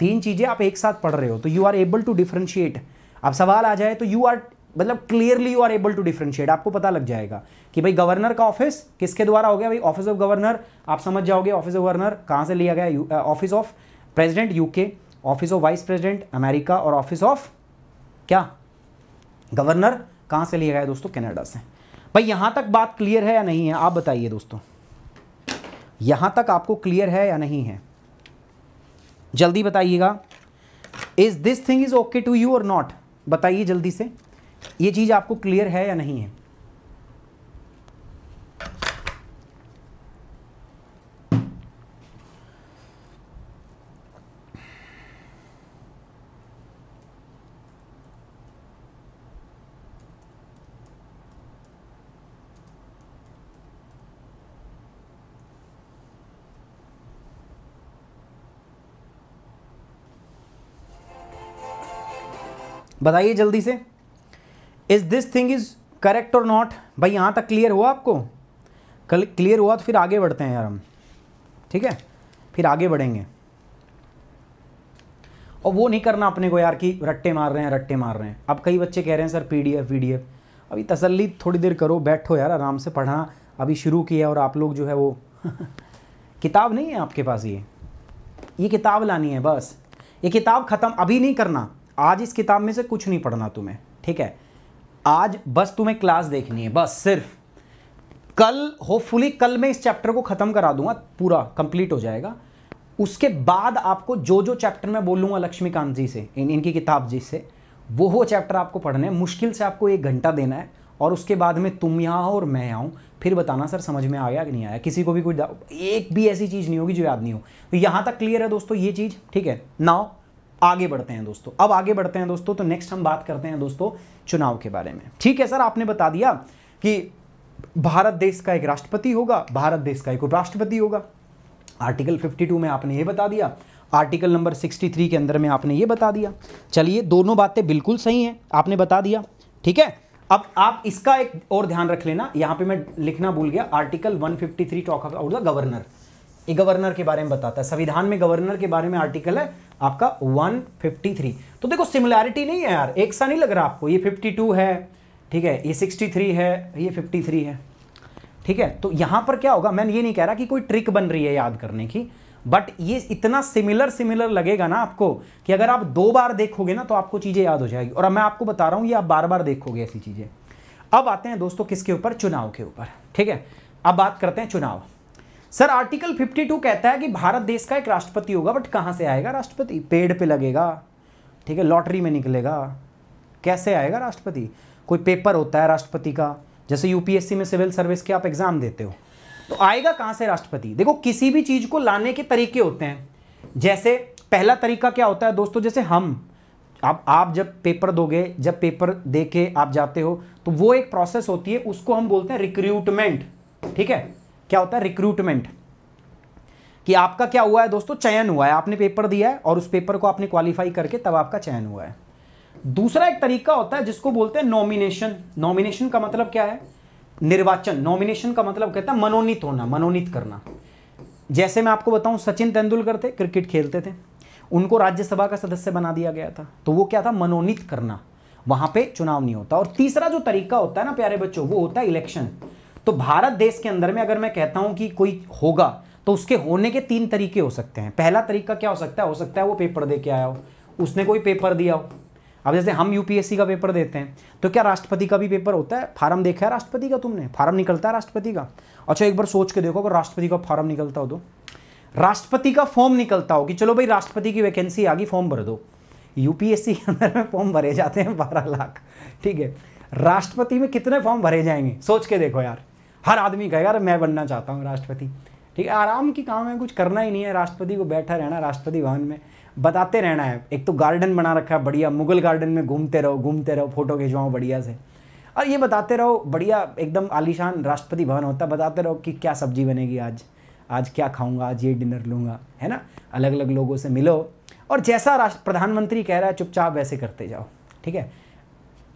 तीन चीज़ें आप एक साथ पढ़ रहे हो तो you are able to differentiate अब सवाल आ जाए तो यू आर मतलब clearly you are able to differentiate आपको पता लग जाएगा कि भाई गवर्नर का ऑफ़िस किसके द्वारा हो गया? भाई ऑफ़िस ऑफ़ गवर्नर आप समझ जाओगे ऑफ़िस ऑफ़ गवर्नर कहाँ से लिया गया? Office of president UK office of vice president America और ऑफ़िस ऑफ़ क्या? गवर्नर कहाँ से लिया गया दोस्तों? कनाडा से। भाई यहाँ तक बात क्लियर है या नहीं है? आप बताइए दोस्तों। यहाँ तक आपको क्लियर है या नहीं है? जल्दी बताइएगा। Is this thing is okay to you और नॉट बताइए जल्दी से। ये चीज़ आपको क्लियर है या नहीं है? बताइए जल्दी से। Is this thing is correct और नॉट भाई, यहाँ तक क्लियर हुआ आपको? कल क्लियर हुआ तो फिर आगे बढ़ते हैं यार हम। ठीक है? फिर आगे बढ़ेंगे। और वो नहीं करना अपने को यार कि रट्टे मार रहे हैं, रट्टे मार रहे हैं। अब कई बच्चे कह रहे हैं, सर पीडीएफ पीडीएफ अभी तसल्ली थोड़ी देर करो, बैठो यार, आराम से पढ़ना अभी शुरू किया और आप लोग जो है वो किताब नहीं है आपके पास ये। ये किताब लानी है, बस। ये किताब ख़त्म अभी नहीं करना। आज इस किताब में से कुछ नहीं पढ़ना तुम्हें। ठीक है? आज बस तुम्हें क्लास देखनी है, बस, सिर्फ़। कल होपफुली कल मैं इस चैप्टर को ख़त्म करा दूँगा, पूरा कंप्लीट हो जाएगा। उसके बाद आपको जो जो चैप्टर मैं बोलूँगा लक्ष्मीकांत जी से, इन, इनकी किताब जी से, वो वो चैप्टर आपको पढ़ने हैं। मुश्किल से आपको एक घंटा देना है, और उसके बाद में तुम यहाँ हो और मैं आऊँ फिर बताना, सर, समझ में आया कि नहीं आया? किसी को भी कोई एक भी ऐसी चीज़ नहीं होगी जो याद नहीं हो। तो यहाँ तक क्लियर है दोस्तों, ये चीज़, ठीक है? नाउ आगे बढ़ते हैं दोस्तों। अब आगे बढ़ते हैं दोस्तों तो नेक्स्ट हम बात करते हैं दोस्तों चुनाव के बारे में। ठीक है सर, आपने बता दिया कि भारत देश का एक राष्ट्रपति होगा, भारत देश का एक उपराष्ट्रपति होगा। आर्टिकल 52 में आपने ये बता दिया आर्टिकल नंबर 63 के अंदर में आपने ये बता दिया। चलिए, दोनों बातें बिल्कुल सही हैं, आपने बता दिया। ठीक है, अब आप इसका एक और ध्यान रख लेना, यहाँ पे मैं लिखना भूल गया article 153 talk about the governor ये गवर्नर के बारे में बताता है, संविधान में गवर्नर के बारे में आर्टिकल है आपका 153 तो देखो, सिमिलैरिटी नहीं है यार, एक सा नहीं लग रहा आपको, ये 52 है, ठीक है, ये 63 है, ये 53 है, ठीक है? तो यहाँ पर क्या होगा, मैं ये नहीं कह रहा कि कोई ट्रिक बन रही है याद करने की, बट ये इतना सिमिलर सिमिलर लगेगा ना आपको कि अगर आप दो बार देखोगे ना तो आपको चीज़ें याद हो जाएगी। और मैं आपको बता रहा हूँ, ये आप बार बार देखोगे ऐसी चीज़ें। अब आते हैं दोस्तों किसके ऊपर? चुनाव के ऊपर, ठीक है? अब बात करते हैं चुनाव। सर, आर्टिकल 52 कहता है कि भारत देश का एक राष्ट्रपति होगा, बट कहाँ से आएगा राष्ट्रपति? पेड़ पे लगेगा। ठीक है, लॉटरी में निकलेगा। कैसे आएगा राष्ट्रपति? कोई पेपर होता है राष्ट्रपति का, जैसे यूपीएससी में सिविल सर्विस के आप एग्ज़ाम देते हो। तो आएगा कहाँ से राष्ट्रपति? देखो, किसी भी चीज़ को लाने के तरीके होते हैं। जैसे पहला तरीका क्या होता है दोस्तों? जैसे हम आप आप जब पेपर दोगे, जब पेपर दे के आप जाते हो तो वो एक प्रोसेस होती है, उसको हम बोलते हैं रिक्रूटमेंट ठीक है? क्या होता है? रिक्रूटमेंट कि आपका क्या हुआ है दोस्तों? चयन हुआ है। आपने पेपर दिया है और उस पेपर को आपने क्वालिफाई करके तब आपका चयन हुआ है। दूसरा एक तरीका होता है जिसको बोलते हैं नॉमिनेशन नॉमिनेशन का मतलब क्या है? निर्वाचन. नॉमिनेशन का मतलब कहता है मनोनीत होना, मनोनीत करना। जैसे मैं आपको बताऊँ, सचिन तेंदुलकर थे, क्रिकेट खेलते थे। उनको राज्यसभा का सदस्य बना दिया गया था। तो वो क्या था? मनोनीत करना। वहाँ पे चुनाव नहीं होता। और तीसरा जो तरीका होता है ना, प्यारे बच्चों, वो होता है इलेक्शन तो भारत देश के अंदर में अगर मैं कहता हूँ कि कोई होगा तो उसके होने के तीन तरीके हो सकते हैं। पहला तरीका क्या हो सकता है? हो सकता है वो पेपर दे के आया हो। उसने कोई पेपर दिया हो। अब जैसे हम यूपीएससी का पेपर देते हैं तो क्या राष्ट्रपति का भी पेपर होता है? फार्म देखा है राष्ट्रपति का तुमने? फार्म निकलता है राष्ट्रपति का? अच्छा एक बार सोच के देखो, अगर राष्ट्रपति का फार्म निकलता हो तो। राष्ट्रपति का फॉर्म निकलता हो कि चलो भाई, राष्ट्रपति की वैकेंसी आ गई, फॉर्म भर दो। यूपीएससी के अंदर में फॉर्म भरे जाते हैं बारह लाख। ठीक है? राष्ट्रपति में कितने फॉर्म भरे जाएँगे? सोच के देखो यार। हर आदमी कहेगा, अरे, मैं बनना चाहता हूँ राष्ट्रपति। ठीक है, आराम की काम है, कुछ करना ही नहीं है, राष्ट्रपति को बैठा रहना, राष्ट्रपति भवन में बताते रहना है। एक तो गार्डन बना रखा है, बढ़िया, मुगल गार्डन में घूमते रहो घूमते रहो, फ़ोटो खिंचवाओ बढ़िया से। और ये बताते रहो, बढ़िया, एकदम आलीशान राष्ट्रपति भवन होता है, बताते रहो कि क्या सब्ज़ी बनेगी आज आज क्या खाऊँगा, आज ये डिनर लूँगा, है ना? अलग अलग लोगों से मिलो और जैसा राष्ट्र, प्रधानमंत्री कह रहा है, चुपचाप वैसे करते जाओ, ठीक है?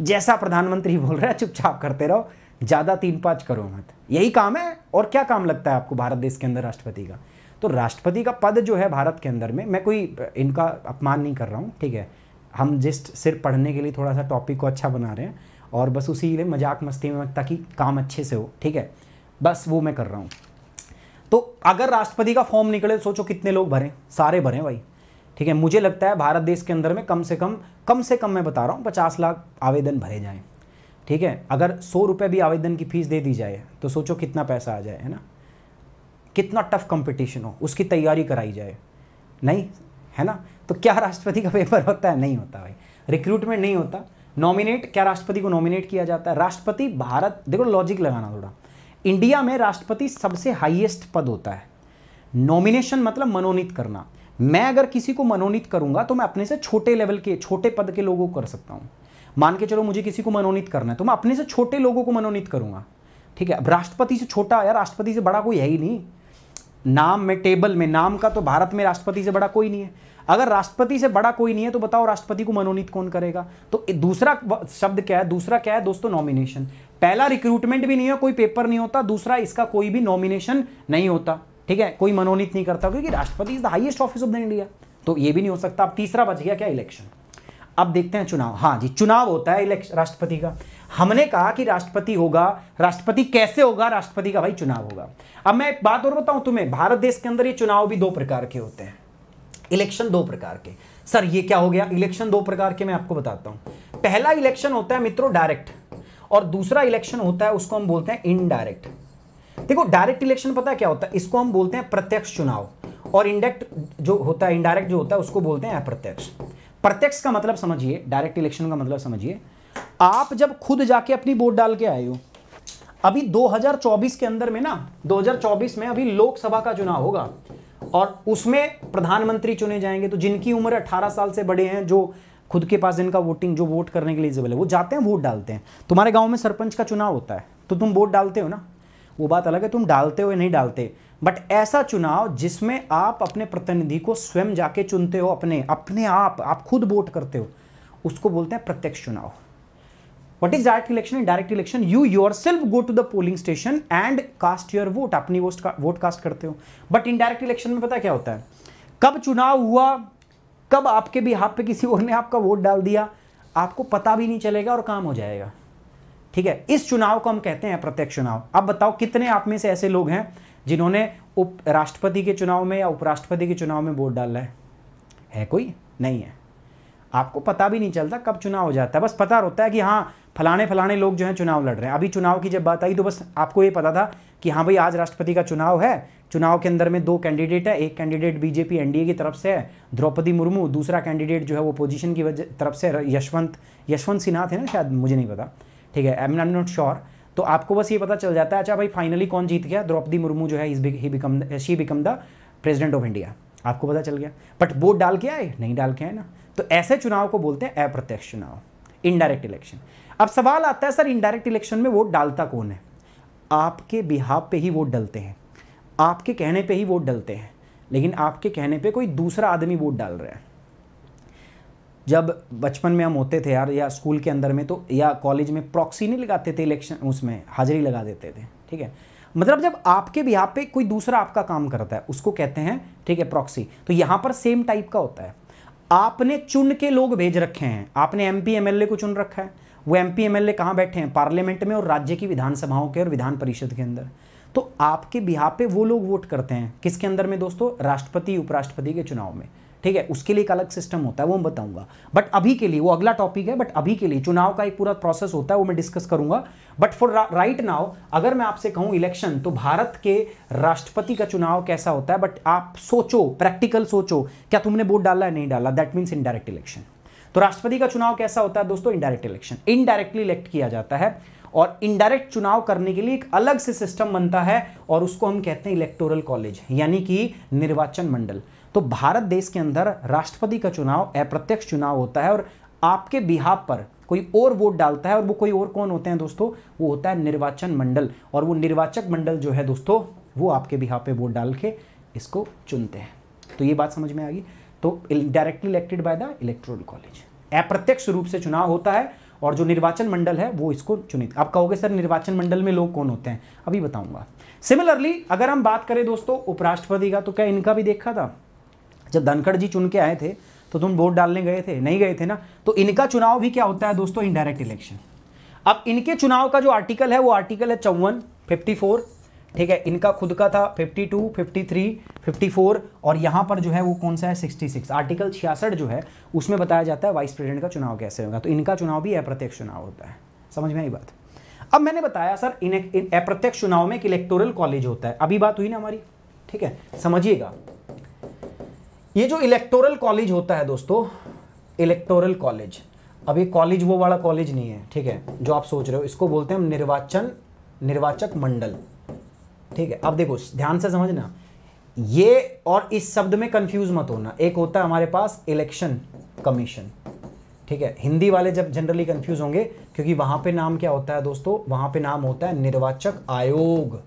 जैसा प्रधानमंत्री बोल रहा है, चुपचाप करते रहो। ज़्यादा तीन पाँच करो मत। यही काम है, और क्या काम लगता है आपको भारत देश के अंदर राष्ट्रपति का? तो राष्ट्रपति का पद जो है भारत के अंदर में, मैं कोई, इनका अपमान नहीं कर रहा हूँ, ठीक है? हम जस्ट सिर्फ़ पढ़ने के लिए थोड़ा सा टॉपिक को अच्छा बना रहे हैं, और बस उसी लिए मज़ाक मस्ती में ताकि काम अच्छे से हो, ठीक है? बस वो मैं कर रहा हूँ। तो अगर राष्ट्रपति का फॉर्म निकले, सोचो कितने लोग भरें, सारे भरें भाई, ठीक है? मुझे लगता है भारत देश के अंदर में कम से कम कम से कम मैं बता रहा हूँ, पचास लाख आवेदन भरे जाएँ। ठीक है? अगर सौ रुपये भी आवेदन की फ़ीस दे दी जाए तो सोचो कितना पैसा आ जाए, है ना? कितना टफ कंपटीशन हो, उसकी तैयारी कराई जाए। नहीं? है ना? तो क्या राष्ट्रपति का पेपर होता है? नहीं होता भाई। रिक्रूटमेंट नहीं होता। नॉमिनेट क्या राष्ट्रपति को नॉमिनेट किया जाता है? राष्ट्रपति भारत, देखो लॉजिक लगाना थोड़ा। इंडिया में राष्ट्रपति सबसे हाईएस्ट पद होता है। नॉमिनेशन मतलब मनोनीत करना। मैं अगर किसी को मनोनीत करूँगा तो मैं अपने से छोटे लेवल के, छोटे पद के लोगों को कर सकता हूँ। मान के चलो मुझे किसी को मनोनीत करना है तो मैं अपने से छोटे लोगों को मनोनीत करूँगा। ठीक है? अब राष्ट्रपति से छोटा या राष्ट्रपति से बड़ा कोई है ही नहीं। नाम में, टेबल में, नाम का तो भारत में राष्ट्रपति से बड़ा कोई नहीं है। अगर राष्ट्रपति से बड़ा कोई नहीं है तो बताओ राष्ट्रपति को मनोनीत कौन करेगा? तो दूसरा शब्द क्या है? दूसरा क्या है दोस्तों? नॉमिनेशन पहला रिक्रूटमेंट भी नहीं है, कोई पेपर नहीं होता। दूसरा, इसका कोई भी नॉमिनेशन नहीं होता। ठीक है? कोई मनोनीत नहीं करता, क्योंकि राष्ट्रपति is the highest office of the India तो ये भी नहीं हो सकता। अब तीसरा बच गया क्या? इलेक्शन अब देखते हैं चुनाव। हाँ जी, चुनाव होता है इलेक्शन राष्ट्रपति का। हमने कहा कि राष्ट्रपति होगा, राष्ट्रपति कैसे होगा, राष्ट्रपति का भाई चुनाव होगा। अब मैं एक बात और बताऊँ तुम्हें, भारत देश के अंदर ये चुनाव भी दो प्रकार के होते हैं। इलेक्शन दो प्रकार के। सर, ये क्या हो गया? इलेक्शन दो प्रकार के मैं आपको बताता हूँ। पहला इलेक्शन होता है मित्रों डायरेक्ट, और दूसरा इलेक्शन होता है उसको हम बोलते हैं इनडायरेक्ट। देखो, डायरेक्ट इलेक्शन पता है क्या होता है? इसको हम बोलते हैं प्रत्यक्ष चुनाव, और इंडायरेक्ट जो होता है, इनडायरेक्ट जो होता है उसको बोलते हैं अप्रत्यक्ष। प्रत्यक्ष का मतलब समझिए डायरेक्ट इलेक्शन का मतलब समझिए, आप जब खुद जाके अपनी वोट डाल के आए हो, अभी 2024 के अंदर में ना 2024 में अभी लोकसभा का चुनाव होगा, और उसमें प्रधानमंत्री चुने जाएँगे तो जिनकी उम्र 18 साल से बड़े हैं, जो खुद के पास जिनका वोटिंग जो वोट करने के लिए इजिबल है, वो जाते हैं वोट डालते हैं। तुम्हारे गाँव में सरपंच का चुनाव होता है तो तुम वोट डालते हो ना? वो बात अलग है, तुम डालते हो या नहीं डालते? बट ऐसा चुनाव जिसमें आप अपने प्रतिनिधि को स्वयं जाके चुनते हो, अपने अपने आप आप खुद वोट करते हो, उसको बोलते हैं प्रत्यक्ष चुनाव। What is direct election in direct election you yourself go to the polling station and cast your vote अपनी वोट कास्ट करते हो। बट इन डायरेक्ट इलेक्शन में पता क्या होता है? कब चुनाव हुआ, कब आपके भी हाथ पे किसी और ने आपका वोट डाल दिया, आपको पता भी नहीं चलेगा और काम हो जाएगा। ठीक है? इस चुनाव को हम कहते हैं प्रत्यक्ष चुनाव। अब बताओ कितने आप में से ऐसे लोग हैं जिन्होंने उप राष्ट्रपति के चुनाव में या उपराष्ट्रपति के चुनाव में वोट डाला है। है कोई? नहीं है। आपको पता भी नहीं चलता कब चुनाव हो जाता है। बस पता होता है कि हाँ फलाने फलाने लोग जो हैं चुनाव लड़ रहे हैं। अभी चुनाव की जब बात आई तो बस आपको ये पता था कि हाँ भाई, आज राष्ट्रपति का चुनाव है। चुनाव के अंदर में दो कैंडिडेट है। एक कैंडिडेट बीजेपी एनडीए की तरफ़ से है, द्रौपदी मुर्मू। दूसरा कैंडिडेट जो है वो पोजीशन की तरफ़ से यशवंत यशवंत सिन्हा थे ना शायद, मुझे नहीं पता। ठीक है आई एम नॉट श्योर तो आपको बस ये पता चल जाता है अच्छा भाई फाइनली कौन जीत गया? द्रौपदी मुर्मू जो है is he become she become the president of India आपको पता चल गया। बट वोट डाल के आए? नहीं डाल के आए ना। तो ऐसे चुनाव को बोलते हैं अप्रत्यक्ष चुनाव इनडायरेक्ट इलेक्शन अब सवाल आता है, सर इनडायरेक्ट इलेक्शन में वोट डालता कौन है? आपके बिहाब पे ही वोट डलते हैं। आपके कहने पे ही वोट डलते हैं। लेकिन आपके कहने पे कोई दूसरा आदमी वोट डाल रहा है। जब बचपन में हम होते थे यार या स्कूल के अंदर में तो या कॉलेज में प्रॉक्सी नहीं लगाते थे इलेक्शन उसमें हाजिरी लगा देते थे, ठीक है? मतलब जब आपके भी यहाँ पे कोई दूसरा आपका काम करता है, उसको कहते हैं, ठीक है प्रॉक्सी तो यहाँ पर सेम टाइप का होता है। आपने चुन के लोग भेज रखे हैं, आपने एम पी को चुन रखा है। वो एम पी कहाँ बैठे हैं? पार्लियामेंट में और राज्य की विधानसभाओं के और विधान परिषद के अंदर। तो आपके बिहार पे वो लोग वोट करते हैं। किसके अंदर में दोस्तों? राष्ट्रपति, उपराष्ट्रपति के चुनाव में। ठीक है, उसके लिए एक अलग सिस्टम होता है, वो मैं बताऊँगा। बट अभी के लिए, वो अगला टॉपिक है बट अभी के लिए, चुनाव का एक पूरा प्रोसेस होता है, वो मैं डिस्कस करूँगा। बट फॉर राइट नाउ अगर मैं आपसे कहूँ इलेक्शन तो भारत के राष्ट्रपति का चुनाव कैसा होता है? बट आप सोचो प्रैक्टिकल सोचो, क्या तुमने वोट डाला है? नहीं डाला। दैट मीन्स इनडायरेक्ट इलेक्शन तो राष्ट्रपति का चुनाव कैसा होता है दोस्तों? इनडायरेक्ट इलेक्शन इनडायरेक्टली इलेक्ट किया जाता है। और इनडायरेक्ट चुनाव करने के लिए एक अलग से सिस्टम बनता है, और उसको हम कहते हैं इलेक्टोरल कॉलेज यानी कि निर्वाचन मंडल। तो भारत देश के अंदर राष्ट्रपति का चुनाव, अप्रत्यक्ष चुनाव होता है और आपके बिहार पर कोई और वोट डालता है और वो कोई और कौन होते हैं दोस्तों? वो होता है निर्वाचन मंडल और वो निर्वाचक मंडल जो है दोस्तों, वो आपके बिहार पे वोट डाल के इसको चुनते हैं। तो ये बात समझ में आ गई। तो directly elected by the electoral college अप्रत्यक्ष रूप से चुनाव होता है और जो निर्वाचन मंडल है, वो इसको चुनित। आप कहोगे, सर, निर्वाचन मंडल में लोग कौन होते हैं? अभी बताऊँगा। सिमिलरली अगर हम बात करें दोस्तों, उपराष्ट्रपति का तो क्या इनका भी देखा था? जब धनखड़ जी चुन के आए थे तो तुम वोट डालने गए थे नहीं गए थे ना? तो इनका चुनाव भी क्या होता है दोस्तों? इनडायरेक्ट इलेक्शन अब इनके चुनाव का जो आर्टिकल है वो आर्टिकल है चौवन फिफ्टी फोर ठीक है इनका खुद का था 52, 53, 54 और यहाँ पर जो है वो कौन सा है? 66 आर्टिकल छियासठ जो है उसमें बताया जाता है वाइस प्रेसिडेंट का चुनाव कैसे होगा। तो इनका चुनाव भी अप्रत्यक्ष चुनाव होता है। समझ में आई बात? अब मैंने बताया सर इन अप्रत्यक्ष चुनाव में एक इलेक्टोरल कॉलेज होता है। अभी बात हुई ना हमारी? ठीक है समझिएगा। ये जो इलेक्टोरल कॉलेज होता है दोस्तों इलेक्टोरल कॉलेज अब ये कॉलेज वो वाला कॉलेज नहीं है, ठीक है? जो आप सोच रहे हो, इसको बोलते हैं हम निर्वाचन, निर्वाचक मंडल। ठीक है? अब देखो, ध्यान से समझना। ये और इस शब्द में कंफ्यूज मत होना। एक होता है हमारे पास इलेक्शन कमीशन ठीक है? हिंदी वाले जब जनरली कंफ्यूज होंगे, क्योंकि वहाँ पे नाम क्या होता है दोस्तों? वहाँ पे नाम होता है निर्वाचक आयोग।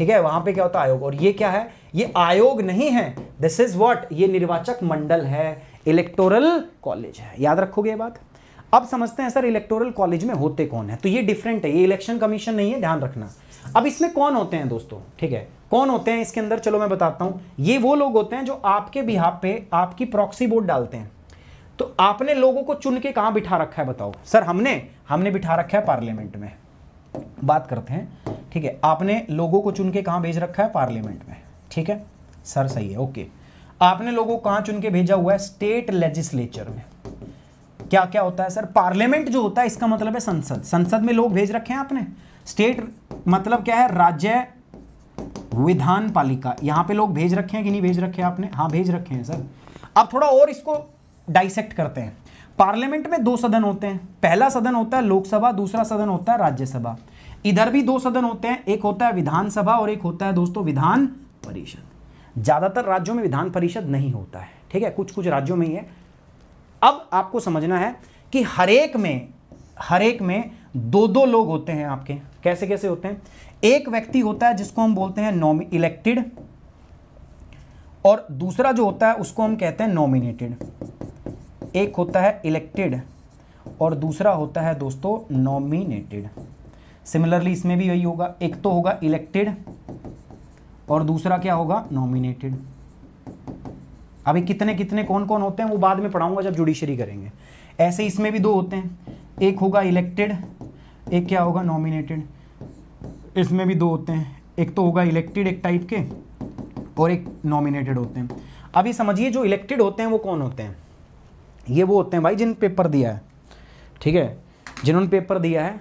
ठीक है, वहाँ पे क्या होता है आयोग? और ये क्या है? ये आयोग नहीं है। दिस इज़ वॉट ये निर्वाचक मंडल है। इलेक्टोरल कॉलेज है। याद रखोगे ये बात? अब समझते हैं, सर इलेक्टोरल कॉलेज में होते कौन है? तो ये डिफरेंट है। ये इलेक्शन कमीशन नहीं है, ध्यान रखना। अब इसमें कौन होते हैं दोस्तों? ठीक है, कौन होते हैं इसके अंदर? चलो मैं बताता हूँ। ये वो लोग होते हैं जो आपके बिहार पे आपकी प्रॉक्सी वोट डालते हैं। तो आपने लोगों को चुन के कहाँ बिठा रखा है, बताओ? सर, हमने हमने बिठा रखा है पार्लियामेंट में। बात करते हैं। ठीक है, आपने लोगों को चुन के कहाँ भेज रखा है? पार्लियामेंट में। ठीक है? सर, सही है, ओके। आपने लोगों को कहाँ चुन के भेजा हुआ है? स्टेट लेजिस्लेचर में। क्या क्या होता है, सर? पार्लियामेंट जो होता है, इसका मतलब है संसद। संसद में लोग भेज रखे हैं आपने? स्टेट मतलब क्या है? राज्य विधान पालिका यहाँ पे लोग भेज रखे हैं कि नहीं भेज रखे आपने? हाँ भेज रखे हैं, सर। अब थोड़ा और इसको डाइसेक्ट करते हैं। पार्लियामेंट में दो सदन होते हैं। पहला सदन होता है लोकसभा, दूसरा सदन होता है राज्यसभा। इधर भी दो सदन होते हैं, एक होता है विधानसभा और एक होता है दोस्तों विधान परिषद। ज़्यादातर राज्यों में विधान परिषद नहीं होता है, ठीक है? कुछ कुछ राज्यों में ही है। अब आपको समझना है कि हरेक में हरेक में दो दो लोग होते हैं आपके। कैसे कैसे होते हैं? एक व्यक्ति होता है जिसको हम बोलते हैं नॉमि, इलेक्टेड और दूसरा जो होता है उसको हम कहते हैं नॉमिनेटेड। एक होता है इलेक्टेड और दूसरा होता है दोस्तों नॉमिनेटेड सिमिलरली इसमें भी यही होगा। एक तो होगा इलेक्टेड और दूसरा क्या होगा? नॉमिनेटेड अभी कितने कितने कौन कौन होते हैं, वो बाद में पढ़ाऊँगा जब जुडिशरी करेंगे। ऐसे इसमें भी दो होते हैं। एक होगा इलेक्टेड एक क्या होगा? नॉमिनेटेड इसमें भी दो होते हैं। एक तो होगा इलेक्टेड एक टाइप के और एक नॉमिनेटेड होते हैं। अभी समझिए, जो इलेक्टेड होते हैं, वो कौन होते हैं? ये वो होते हैं भाई जिन पेपर दिया है। ठीक है? जिन्होंने पेपर दिया है,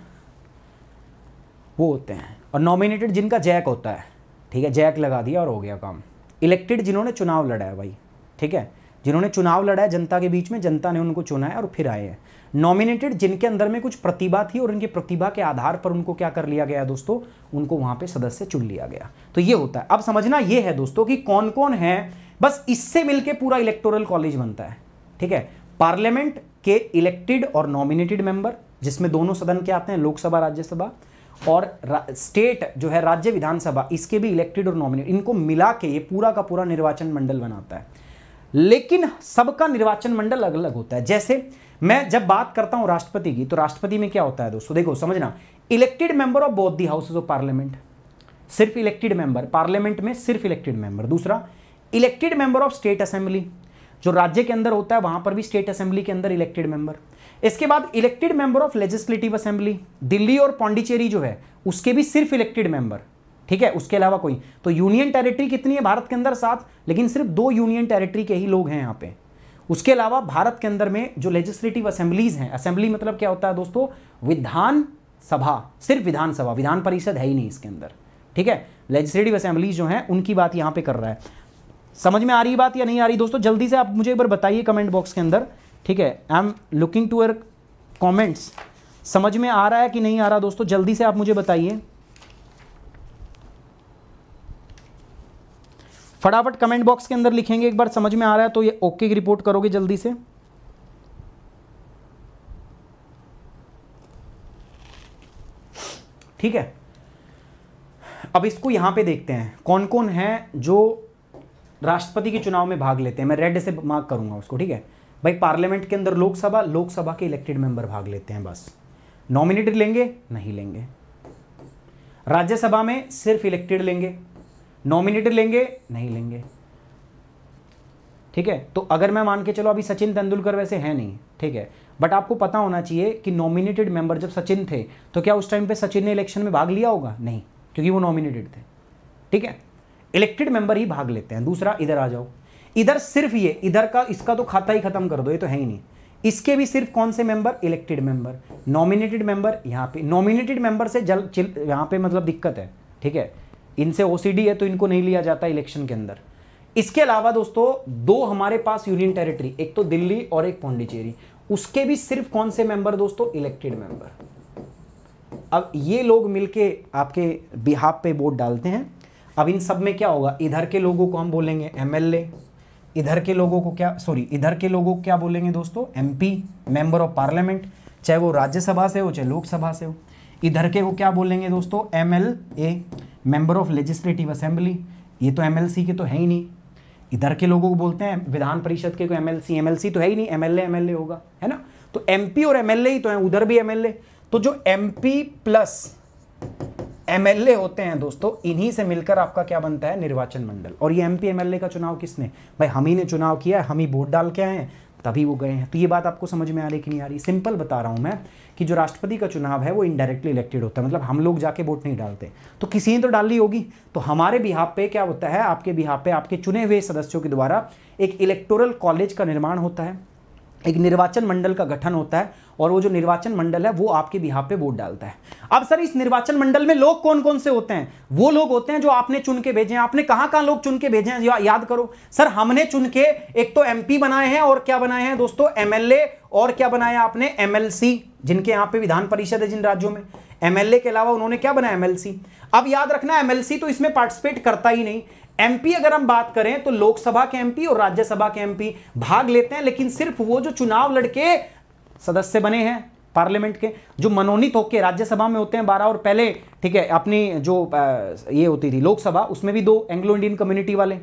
वो होते हैं। और नॉमिनेटेड जिनका जैक होता है, ठीक है? जैक लगा दिया और हो गया काम। इलेक्टेड जिन्होंने चुनाव लड़ा है भाई, ठीक है? जिन्होंने चुनाव लड़ा है, जनता के बीच में, जनता ने उनको चुना है और फिर आए हैं। नॉमिनेटेड जिनके अंदर में कुछ प्रतिभा थी और उनकी प्रतिभा के आधार पर उनको क्या कर लिया गया दोस्तों? उनको वहाँ पे सदस्य चुन लिया गया। तो ये होता है। अब समझना ये है दोस्तों कि कौन कौन है? बस इससे मिलकर पूरा इलेक्टोरल कॉलेज बनता है। ठीक है? पार्लियामेंट के इलेक्टेड और नॉमिनेटेड मेंबर, जिसमें दोनों सदन के आते हैं, लोकसभा, राज्यसभा, और स्टेट जो है, राज्य विधानसभा, इसके भी इलेक्टेड और नॉमिनेटेड, इनको मिला के ये पूरा का पूरा निर्वाचन मंडल बनाता है। लेकिन सबका निर्वाचन मंडल अलग अलग होता है। जैसे मैं जब बात करता हूँ राष्ट्रपति की तो राष्ट्रपति में क्या होता है दोस्तों? देखो, समझना, elected member of both the houses of parliament, सिर्फ़ इलेक्टेड मेंबर, पार्लियामेंट में सिर्फ़ इलेक्टेड मेंबर। दूसरा, elected member of state assembly जो राज्य के अंदर होता है, वहाँ पर भी स्टेट असेंबली के अंदर इलेक्टेड मेंबर इसके बाद elected member of legislative assembly Delhi और पौंडीचेरी जो है, उसके भी सिर्फ़ इलेक्टेड मेंबर ठीक है? उसके अलावा कोई। तो यूनियन टेरिटरी कितनी है भारत के अंदर? सात। लेकिन सिर्फ़ दो यूनियन टेरिटरी के ही लोग हैं यहाँ पे। उसके अलावा भारत के अंदर में जो लेजिस्लेटिव असेंबलीज हैं असेंबली मतलब क्या होता है दोस्तों? विधान सभा। सिर्फ़ विधानसभा विधान परिषद है ही नहीं इसके अंदर। ठीक है? लेजिस्लेटिव असेंबलीज जो हैं, उनकी बात यहाँ पे कर रहा है। समझ में आ रही बात या नहीं आ रही? दोस्तों, जल्दी से आप मुझे एक बार बताइए कमेंट बॉक्स के अंदर, ठीक है? I am looking to your comments समझ में आ रहा है कि नहीं आ रहा? दोस्तों, जल्दी से आप मुझे बताइए। फटाफट कमेंट बॉक्स के अंदर लिखेंगे एक बार, समझ में आ रहा है तो ये ओके की रिपोर्ट करोगे जल्दी से। ठीक है? अब इसको यहाँ पे देखते हैं। कौन कौन है जो राष्ट्रपति के चुनाव में भाग लेते हैं। मैं रेड से मार्क करूँगा उसको, ठीक है? भाई पार्लियामेंट के अंदर लोकसभा लोकसभा के इलेक्टेड मेंबर भाग लेते हैं बस। नॉमिनेटेड लेंगे, नहीं लेंगे। राज्यसभा में सिर्फ़ इलेक्टेड लेंगे। नॉमिनेटेड लेंगे, नहीं लेंगे। ठीक है? तो अगर मैं मान के चलो, अभी सचिन तेंदुलकर वैसे है नहीं, ठीक है? बट आपको पता होना चाहिए कि नॉमिनेटेड मेंबर जब सचिन थे तो क्या उस टाइम पे सचिन ने इलेक्शन में भाग लिया होगा? नहीं, क्योंकि वो नॉमिनेटेड थे। ठीक है? इलेक्टेड मेंबर ही भाग लेते हैं, दूसरा इधर आ जाओ। इधर सिर्फ़ ये, इधर का, इसका तो खाता ही खत्म कर दो, ये तो है ही नहीं। इसके भी सिर्फ़ कौन से member elected member nominated member यहाँ पे नॉमिनेटेड मेंबर से जल, चिल, यहाँ पे मतलब दिक्कत है, ठीक है? इनसे ओसीडी है तो इनको नहीं लिया जाता इलेक्शन के अंदर। इसके अलावा दोस्तों, दो हमारे पास यूनियन टेरिटरी एक तो दिल्ली और एक पौंडीचेरी। उसके भी सिर्फ़ कौन से मेंबर दोस्तों? इलेक्टेड मेंबर अब ये लोग मिलके आपके बिहार पे वोट डालते हैं। अब इन सब में क्या होगा? इधर के लोगों को हम बोलेंगे एमएलए इधर के लोगों को क्या सॉरी इधर के लोगों को क्या बोलेंगे दोस्तों? एमपी मेंबर ऑफ़ पार्लियामेंट चाहे वो राज्यसभा से हो, चाहे लोकसभा से हो। इधर के को क्या बोलेंगे दोस्तों? M L A member of legislative assembly ये तो एमएलसी के तो है ही नहीं। इधर के लोगों को बोलते हैं, विधान परिषद के को एमएलसी एमएलसी तो है ही नहीं एमएलए एमएलए होगा, है ना? तो एमपी और एमएलए ही तो है, उधर भी एमएलए तो जो एमपी प्लस एमएलए होते हैं दोस्तों, इन्हीं से मिलकर आपका क्या बनता है? निर्वाचन मंडल। और ये एमपी एमएलए का चुनाव किसने? भाई, हम ही ने चुनाव किया है, हम ही वोट डाल के आए हैं, तभी वो गए हैं। तो ये बात आपको समझ में आ रही कि नहीं आ रही? सिंपल बता रहा हूँ मैं कि जो राष्ट्रपति का चुनाव है, वो इनडायरेक्टली इलेक्टेड होता है। मतलब हम लोग जाके वोट नहीं डालते। तो किसी ने तो डाली होगी। तो हमारे बिहार पे क्या होता है? आपके बिहार पे आपके चुने हुए सदस्यों के द्वारा एक इलेक्टोरल कॉलेज का निर्माण होता है। एक निर्वाचन मंडल का गठन होता है और वो जो निर्वाचन मंडल है वो आपके बिहार पे वोट डालता है। अब सर इस निर्वाचन मंडल में लोग कौन कौन से होते हैं? वो लोग होते हैं जो आपने चुन के भेजे हैं। आपने कहाँ कहाँ लोग चुन के भेजे हैं? या, याद करो सर हमने चुन के एक तो एमपी बनाए हैं और क्या बनाए हैं दोस्तों? एमएलए और क्या बनाया आपने? एमएलसी जिनके यहाँ पे विधान परिषद है जिन राज्यों में। एमएलए के अलावा उन्होंने क्या बनाया? एमएलसी। अब याद रखना एमएलसी तो इसमें पार्टिसिपेट करता ही नहीं। एमपी अगर हम बात करें तो लोकसभा के एमपी और राज्यसभा के एमपी भाग लेते हैं, लेकिन सिर्फ़ वो जो चुनाव लड़के सदस्य बने हैं पार्लियामेंट के, जो मनोनीत होकर राज्यसभा में होते हैं बारह, और पहले, ठीक है, अपनी जो ये होती थी लोकसभा, उसमें भी दो एंग्लो इंडियन कम्युनिटी वाले,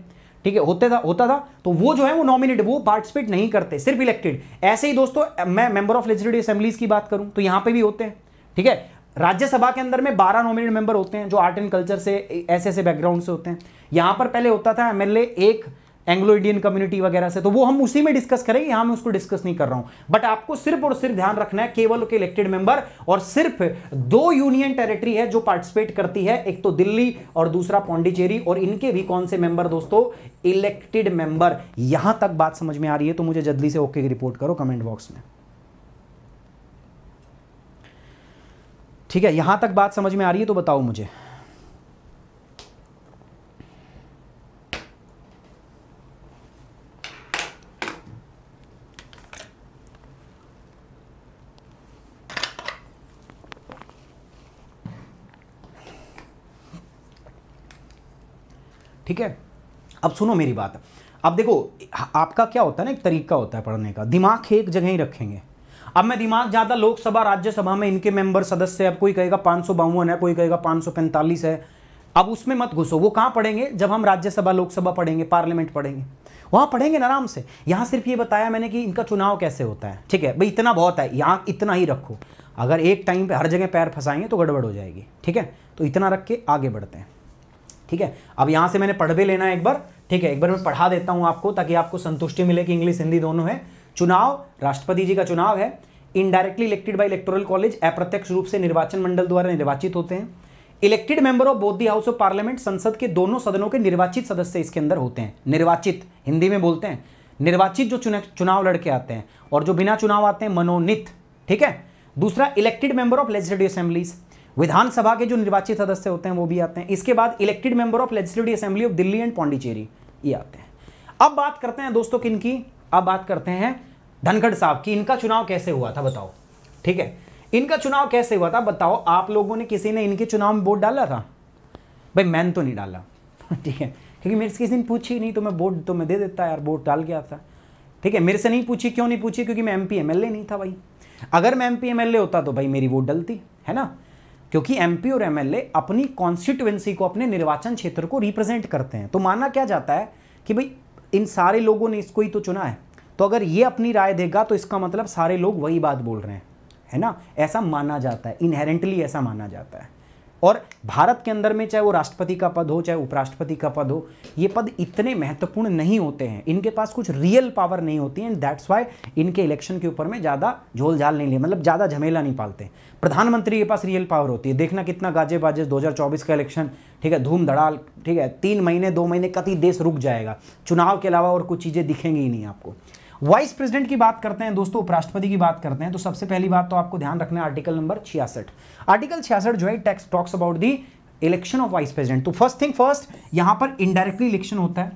ठीक है, होते था, होता था तो वो जो है वो नॉमिनेट वो पार्टिसिपेट नहीं करते, सिर्फ़ इलेक्टेड ऐसे ही दोस्तों, मैं मेंबर ऑफ़ लेजिस्लेटिव असेंबलीज की बात करूँ तो यहाँ पे भी होते हैं, ठीक है? राज्यसभा के अंदर में 12 नॉमिनेट मेंबर होते हैं, जो आर्ट एंड कल्चर से ऐसे ऐसे बैकग्राउंड से होते हैं। यहाँ पर पहले होता था एमएलए एक एंग्लो इंडियन कम्युनिटी वगैरह से तो वो हम उसी में डिस्कस करेंगे, यहाँ मैं उसको डिस्कस नहीं कर रहा हूँ। बट आपको सिर्फ़ और सिर्फ़ ध्यान रखना है, केवल के इलेक्टेड मेंबर और सिर्फ़ दो यूनियन टेरिटरी है जो पार्टिसिपेट करती है, एक तो दिल्ली और दूसरा पौंडीचेरी, और इनके भी कौन से मेंबर दोस्तों? इलेक्टेड मेंबर यहाँ तक बात समझ में आ रही है तो मुझे जल्दी से ओके की रिपोर्ट करो कमेंट बॉक्स में। ठीक है, यहाँ तक बात समझ में आ रही है तो बताओ मुझे। ठीक है? अब सुनो मेरी बात। अब देखो, आपका क्या होता है ना, एक तरीका होता है पढ़ने का। दिमाग एक जगह ही रखेंगे। अब मैं दिमाग ज़्यादा लोकसभा, राज्यसभा में इनके मेंबर सदस्य है। अब कोई कहेगा पाँच सौ बावन है, कोई कहेगा पाँच सौ पैंतालीस है। अब उसमें मत घुसो। वो कहाँ पढ़ेंगे? जब हम राज्यसभा, लोकसभा पढ़ेंगे, पार्लियामेंट पढ़ेंगे। वहाँ पढ़ेंगे ना आराम से। यहाँ सिर्फ़ ये बताया मैंने कि इनका चुनाव कैसे होता है। ठीक है? भाई, इतना बहुत है। यहाँ इतना ही रखो। अगर एक टाइम पे हर जगह पैर फंसाएँगे तो गड़बड़ हो जाएगी। ठीक है? तो इतना रख के आगे बढ़ते हैं। ठीक है? अब यहाँ से मैंने पढ़ भी लेना है एक बार, ठीक है? एक बार मैं पढ़ा देता हूँ आपको, ताकि आपको संतुष्टि मिले कि इंग्लिश, हिंदी दोनों है। चुनाव, राष्ट्रपति जी का चुनाव है। Indirectly elected by electoral college अप्रत्यक्ष रूप से निर्वाचन मंडल द्वारा निर्वाचित होते हैं। Elected member of both the house of parliament संसद के दोनों सदनों के निर्वाचित सदस्य इसके अंदर होते हैं। निर्वाचित, हिंदी में बोलते हैं। निर्वाचित जो चुनाव लड़के आते हैं, और जो बिना चुनाव आते हैं, मनोनीत, ठीक है? दूसरा elected member of legislative assemblies विधानसभा के जो निर्वाचित सदस्य होते हैं, वो भी आते हैं। इसके बाद elected member of legislative assembly of Delhi and Pondicherry, ये आते हैं। अब बात करते हैं दोस्तों किन की? अब बात करते हैं धनखड़ साहब की। इनका चुनाव कैसे हुआ था बताओ? ठीक है? इनका चुनाव कैसे हुआ था बताओ? आप लोगों ने किसी ने इनके चुनाव में वोट डाला था? भाई, मैंने तो नहीं डाला। ठीक है? क्योंकि मेरे से किसी ने पूछी नहीं तो मैं वोट तो मैं दे देता यार, वोट डाल गया था। ठीक है? मेरे से नहीं पूछी, क्यों नहीं पूछी? क्योंकि मैं एम पी नहीं था भाई। अगर मैं एम पी होता तो भाई मेरी वोट डलती, है ना? क्योंकि एमपी और एमएलए अपनी कॉन्स्टिट्युएंसी को, अपने निर्वाचन क्षेत्र को रिप्रेजेंट करते हैं। तो माना क्या जाता है कि भाई, इन सारे लोगों ने इसको ही तो चुना है। तो अगर ये अपनी राय देगा तो इसका मतलब सारे लोग वही बात बोल रहे हैं। है ना? ऐसा माना जाता है। इनहेरेंटली ऐसा माना जाता है। और भारत के अंदर में चाहे वो राष्ट्रपति का पद हो, चाहे उपराष्ट्रपति का पद हो, ये पद इतने महत्वपूर्ण नहीं होते हैं। इनके पास कुछ रियल पावर नहीं होती है एंड दैट्स वाई इनके इलेक्शन के ऊपर में ज़्यादा झोल झाल नहीं लिए मतलब ज़्यादा झमेला नहीं पालते प्रधानमंत्री के पास रियल पावर होती है। देखना कितना गाजे बाजे दो हज़ार चौबीस का इलेक्शन ठीक है धूम धड़ाल ठीक है, तीन महीने, दो महीने कति देश रुक जाएगा। चुनाव के अलावा और कुछ चीज़ें दिखेंगी ही नहीं आपको। वाइस प्रेसिडेंट की बात करते हैं, दोस्तों, उपराष्ट्रपति की बात करते हैं तो सबसे पहली बात तो आपको ध्यान रखना है आर्टिकल नंबर छियासठ। आर्टिकल छियासठ जो है, takes talks about the election of vice president. तो फ़र्स्ट थिंग फ़र्स्ट, यहाँ पर इनडायरेक्टली इलेक्शन होता है।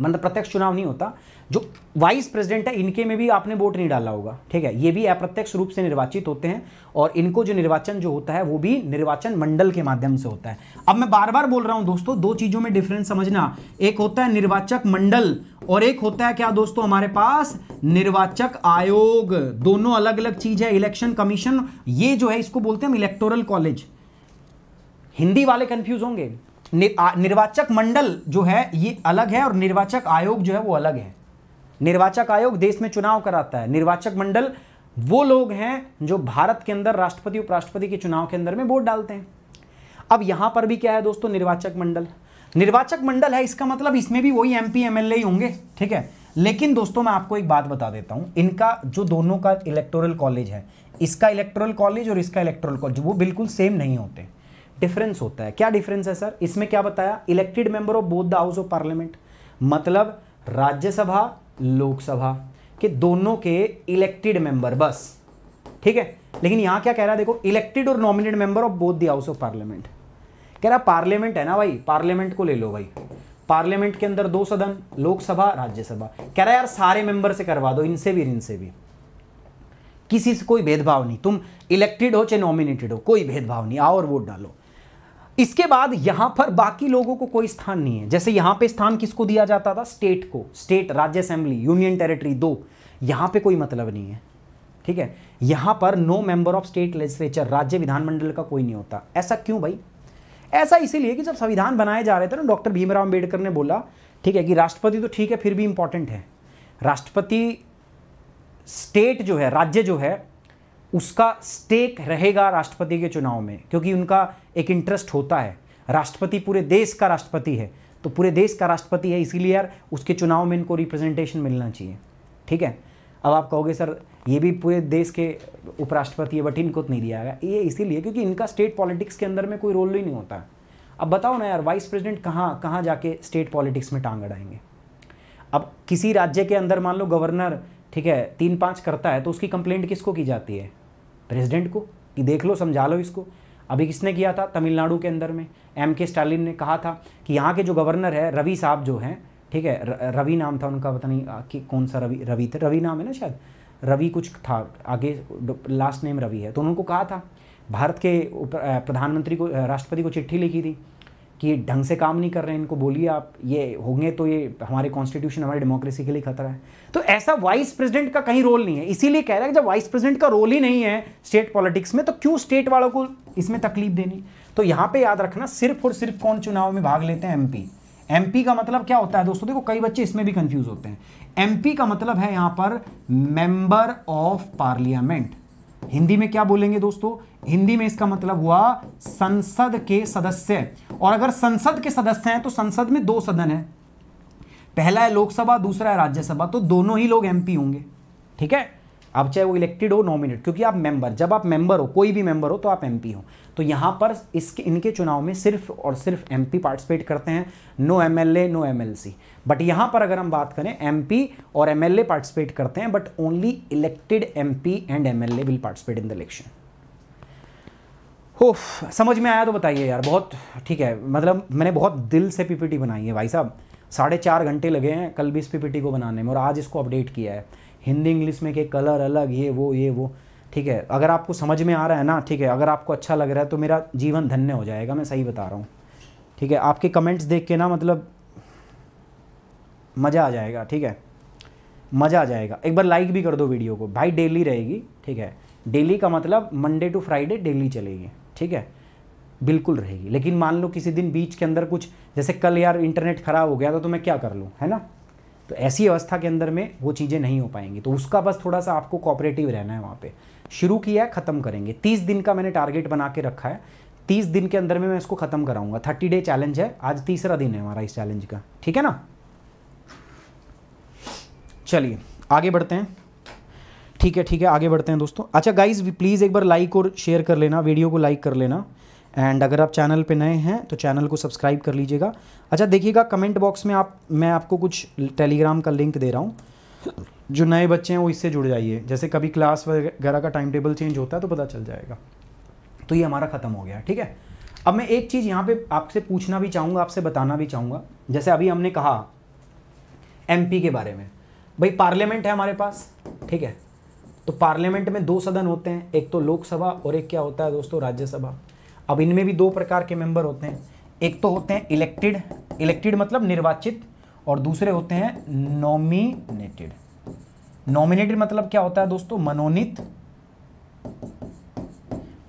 मतलब प्रत्यक्ष चुनाव नहीं होता। जो वाइस प्रेसिडेंट है, इनके में भी आपने वोट नहीं डाला होगा, ठीक है? ये भी अप्रत्यक्ष रूप से निर्वाचित होते हैं और इनको जो निर्वाचन जो होता है, वो भी निर्वाचन मंडल के माध्यम से होता है। अब मैं बार बार बोल रहा हूँ दोस्तों, दो चीज़ों में डिफरेंस समझना। एक होता है निर्वाचक मंडल और एक होता है क्या दोस्तों हमारे पास? निर्वाचक आयोग। दोनों अलग अलग चीज़ है इलेक्शन कमीशन ये जो है, इसको बोलते हैं इलेक्टोरल कॉलेज हिंदी वाले कंफ्यूज होंगे। निर्वाचक मंडल जो है, ये अलग है और निर्वाचक आयोग जो है, वो अलग है। निर्वाचक आयोग देश में चुनाव कराता है। निर्वाचक मंडल वो लोग हैं जो भारत के अंदर राष्ट्रपति, उपराष्ट्रपति के चुनाव के अंदर में वोट डालते हैं। अब यहाँ पर भी क्या है दोस्तों, निर्वाचक मंडल? निर्वाचक मंडल है, इसका मतलब इसमें भी वही एमपी एमएलए ही होंगे, ठीक है? लेकिन दोस्तों, मैं आपको एक बात बता देता हूँ, इनका जो दोनों का इलेक्टोरल कॉलेज है, इसका इलेक्टोरल कॉलेज और इसका इलेक्टोरल कॉलेज वो बिल्कुल सेम नहीं होते। डिफरेंस होता है। क्या डिफरेंस है सर इसमें क्या बताया? Elected member of both the house of parliament मतलब राज्यसभा लोकसभा के दोनों के इलेक्टेड मेंबर बस। ठीक है? लेकिन यहाँ क्या कह रहा है? देखो इलेक्टेड और nominated member of both the house of parliament कह रहा पार्लियामेंट है ना भाई? पार्लियामेंट को ले लो भाई। पार्लियामेंट के अंदर दो सदन, लोकसभा, राज्यसभा। कह रहा यार, सारे मेंबर से करवा दो, इनसे भी इनसे भी। किसी से कोई भेदभाव नहीं। तुम इलेक्टेड हो चाहे नॉमिनेटेड हो, कोई भेदभाव नहीं। आओ और वोट डालो। इसके बाद यहाँ पर बाकी लोगों को कोई स्थान नहीं है। जैसे यहाँ पे स्थान किसको दिया जाता था? स्टेट को। स्टेट, राज्य असेंबली, यूनियन टेरिटरी, दो। यहाँ पे कोई मतलब नहीं है। ठीक है? यहाँ पर no member of state legislature राज्य विधानमंडल का कोई नहीं होता। ऐसा क्यों भाई? ऐसा इसीलिए कि जब संविधान बनाए जा रहे थे ना, डॉक्टर भीमराव अंबेडकर ने बोला, ठीक है कि राष्ट्रपति तो ठीक है, फिर भी इंपॉर्टेंट है। राष्ट्रपति स्टेट जो है, राज्य जो है उसका स्टेक रहेगा राष्ट्रपति के चुनाव में, क्योंकि उनका एक इंटरेस्ट होता है। राष्ट्रपति पूरे देश का राष्ट्रपति है तो पूरे देश का राष्ट्रपति है, इसीलिए यार उसके चुनाव में इनको रिप्रेजेंटेशन मिलना चाहिए। ठीक है? अब आप कहोगे, सर, ये भी पूरे देश के उपराष्ट्रपति है बट इनको तो नहीं दिया गया। ये इसीलिए, क्योंकि इनका स्टेट पॉलिटिक्स के अंदर में कोई रोल ही नहीं होता। अब बताओ ना यार वाइस प्रेसिडेंट कहाँ कहाँ जाके स्टेट पॉलिटिक्स में टांग अड़ाएँगे? अब किसी राज्य के अंदर मान लो गवर्नर ठीक है, तीन पाँच करता है तो उसकी कंप्लेंट किसको की जाती है? प्रेसिडेंट को कि देख लो, समझा लो इसको। अभी किसने किया था? तमिलनाडु के अंदर में। एम के स्टालिन ने कहा था कि यहाँ के जो गवर्नर है रवि साहब जो हैं, ठीक है रवि नाम था उनका, पता नहीं कि कौन सा रवि रवि थे? रवि नाम है ना शायद? रवि कुछ था, आगे लास्ट नेम रवि है। तो उनको कहा था। भारत के प्रधानमंत्री को राष्ट्रपति को चिट्ठी लिखी थी। कि ये ढंग से काम नहीं कर रहे हैं, इनको बोलिए आप, ये होंगे तो ये हमारे कॉन्स्टिट्यूशन हमारे डेमोक्रेसी के लिए खतरा है। तो ऐसा वाइस प्रेसिडेंट का कहीं रोल नहीं है। इसीलिए कह रहा है कि जब वाइस प्रेसिडेंट का रोल ही नहीं है स्टेट पॉलिटिक्स में तो क्यों स्टेट वालों को इसमें तकलीफ़ देनी? तो यहाँ पे याद रखना, सिर्फ़ और सिर्फ़ कौन चुनाव में भाग लेते हैं? एमपी एमपी का मतलब क्या होता है? दोस्तों, देखो, कई बच्चे इसमें भी कंफ्यूज होते हैं। एमपी का मतलब है यहाँ पर मेंबर ऑफ़ पार्लियामेंट हिंदी में क्या बोलेंगे दोस्तों? हिंदी में इसका मतलब हुआ संसद के सदस्य। और अगर संसद के सदस्य हैं तो संसद में दो सदन है। पहला है लोकसभा, दूसरा है राज्यसभा तो दोनों ही लोग एमपी होंगे। ठीक है? अब चाहे वो इलेक्टेड हो नॉमिनेट क्योंकि आप मेंबर जब आप मेंबर हो, कोई भी मेंबर हो तो आप एमपी हो। तो यहाँ पर इसके, इनके चुनाव में सिर्फ़ और सिर्फ़ एमपी पार्टिसिपेट करते हैं no MLA no MLC but यहाँ पर अगर हम बात करें एमपी और एमएलए पार्टिसिपेट करते हैं but only elected MP and MLA will participate in the election हो समझ में आया तो बताइए यार, बहुत ठीक है। मतलब मैंने बहुत दिल से पीपीटी बनाई है भाई साहब। साढ़े चार घंटे लगे हैं कल भी इस पीपीटी को बनाने में और आज इसको अपडेट किया है। हिंदी इंग्लिश में के कलर अलग ये वो ये वो। ठीक है अगर आपको समझ में आ रहा है ना ठीक है अगर आपको अच्छा लग रहा है तो मेरा जीवन धन्य हो जाएगा मैं सही बता रहा हूँ। ठीक है आपके कमेंट्स देख के ना मतलब मज़ा आ जाएगा ठीक है? मज़ा आ जाएगा। एक बार लाइक भी कर दो वीडियो को। भाई डेली रहेगी ठीक है? डेली का मतलब मंडे टू फ्राइडे डेली चलेगी ठीक है? बिल्कुल रहेगी। लेकिन मान लो किसी दिन बीच के अंदर कुछ जैसे कल यार इंटरनेट ख़राब हो गया तो, तो मैं क्या कर लूँ है ना? तो ऐसी अवस्था के अंदर में वो चीज़ें नहीं हो पाएँगी। तो उसका बस थोड़ा सा आपको कॉपरेटिव रहना है वहाँ पे। शुरू किया है ख़त्म करेंगे। तीस दिन का मैंने टारगेट बना के रखा है। तीस दिन के अंदर में मैं इसको ख़त्म कराऊँगा। थर्टी डे चैलेंज है। आज तीसरा दिन है हमारा इस चैलेंज का। ठीक है ना? चलिए, आगे बढ़ते हैं। ठीक है ठीक है, आगे बढ़ते हैं दोस्तों। अच्छा गाइज़ प्लीज़ एक बार लाइक और शेयर कर लेना। वीडियो को लाइक कर लेना। एंड अगर आप चैनल पे नए हैं तो चैनल को सब्सक्राइब कर लीजिएगा। अच्छा देखिएगा कमेंट बॉक्स में आप, मैं आपको कुछ टेलीग्राम का लिंक दे रहा हूँ। जो नए बच्चे हैं, वो इससे जुड़ जाइए। जैसे कभी क्लास वगैरह का टाइम टेबल चेंज होता है तो पता चल जाएगा। तो ये हमारा ख़त्म हो गया, ठीक है? अब मैं एक चीज़ यहाँ पे आपसे पूछना भी चाहूँगा, आपसे बताना भी चाहूँगा। जैसे अभी हमने कहा एमपी के बारे में। भाई पार्लियामेंट है हमारे पास, ठीक है? तो पार्लियामेंट में दो सदन होते हैं, एक तो लोकसभा और एक क्या होता है दोस्तों, राज्यसभा। अब इनमें भी दो प्रकार के मेंबर होते हैं। एक तो होते हैं इलेक्टेड इलेक्टेड मतलब निर्वाचित, और दूसरे होते हैं नॉमिनेटेड नॉमिनेटेड मतलब क्या होता है दोस्तों? मनोनीत।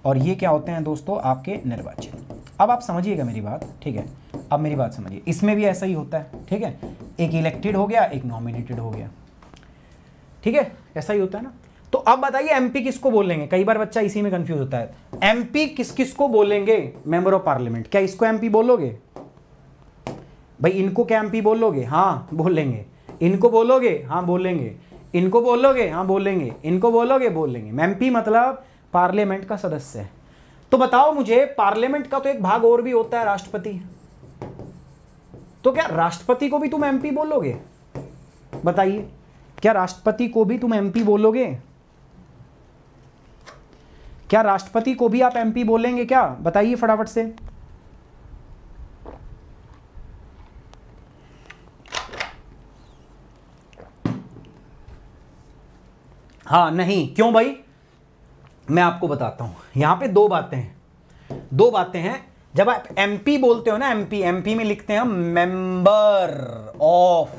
और ये क्या होते हैं दोस्तों? आपके निर्वाचित। अब आप समझिएगा मेरी बात, ठीक है? अब मेरी बात समझिए। इसमें भी ऐसा ही होता है, ठीक है? एक इलेक्टेड हो गया, एक नॉमिनेटेड हो गया। ठीक है? ऐसा ही होता है ना? तो अब बताइए एमपी किसको बोलेंगे कई बार बच्चा इसी में कंफ्यूज होता है। एमपी किस किस को बोलेंगे मेंबर ऑफ़ पार्लियामेंट क्या इसको एमपी बोलोगे? भाई, इनको क्या एमपी बोलोगे? हाँ बोलेंगे इनको बोलोगे? हाँ बोलेंगे इनको बोलोगे? हाँ बोलेंगे इनको बोलोगे? बोलेंगे एमपी मतलब पार्लियामेंट का सदस्य है। तो बताओ मुझे पार्लियामेंट का तो एक भाग और भी होता है राष्ट्रपति। तो क्या राष्ट्रपति को भी तुम एमपी बोलोगे? बताइए। क्या राष्ट्रपति को भी तुम एमपी बोलोगे? क्या राष्ट्रपति को भी आप एमपी बोलेंगे क्या? बताइए फटाफट से। हाँ नहीं, क्यों भाई? मैं आपको बताता हूँ। यहाँ पे दो बातें हैं। दो बातें हैं। जब आप एमपी बोलते हो ना एमपी एमपी में लिखते हैं हम मेंबर ऑफ़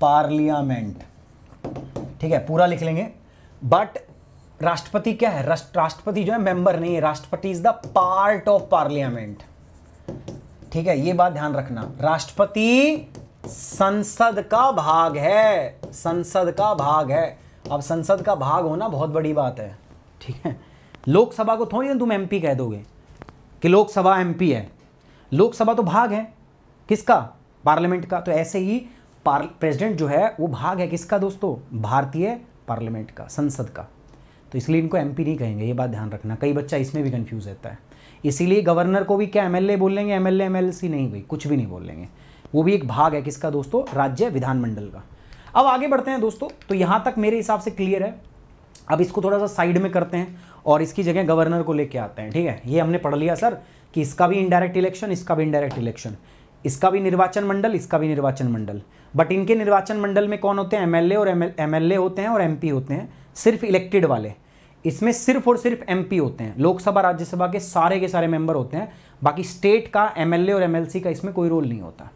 पार्लियामेंट ठीक है, पूरा लिख लेंगे। बट राष्ट्रपति क्या है? राष्ट्रपति जो है मेंबर नहीं है। राष्ट्रपति is the part of parliament ठीक है, ये बात ध्यान रखना। राष्ट्रपति संसद का भाग है। संसद का भाग है। अब संसद का भाग होना बहुत बड़ी बात है। ठीक है? लोकसभा को थोड़ी ना तुम एमपी कह दोगे कि लोकसभा एमपी है। लोकसभा तो भाग है। किसका? पार्लियामेंट का। तो ऐसे ही प्रेसिडेंट जो है, वो भाग है किसका दोस्तों? भारतीय पार्लियामेंट का, संसद का। तो इसलिए इनको एमपी नहीं कहेंगे, ये बात ध्यान रखना। कई बच्चा इसमें भी कन्फ्यूज़ रहता है। इसीलिए गवर्नर को भी क्या एमएलए बोल लेंगे? एमएलए एमएलसी नहीं भाई कुछ भी नहीं बोल लेंगे। वो भी एक भाग है किसका दोस्तों? राज्य विधानमंडल का। अब आगे बढ़ते हैं दोस्तों तो यहाँ तक मेरे हिसाब से क्लियर है। अब इसको थोड़ा सा साइड में करते हैं और इसकी जगह गवर्नर को लेके आते हैं, ठीक है? ये हमने पढ़ लिया सर कि इसका भी इनडायरेक्ट इलेक्शन इसका भी इनडायरेक्ट इलेक्शन इसका भी निर्वाचन मंडल, इसका भी निर्वाचन मंडल। बट इनके निर्वाचन मंडल में कौन होते हैं? एमएलए और एमएलए होते हैं और एमपी होते हैं। सिर्फ़ इलेक्टेड वाले। इसमें सिर्फ़ और सिर्फ़ एमपी होते हैं। लोकसभा, राज्यसभा के सारे के सारे मेंबर होते हैं। बाकी स्टेट का एमएलए और एमएलसी का इसमें कोई रोल नहीं होता।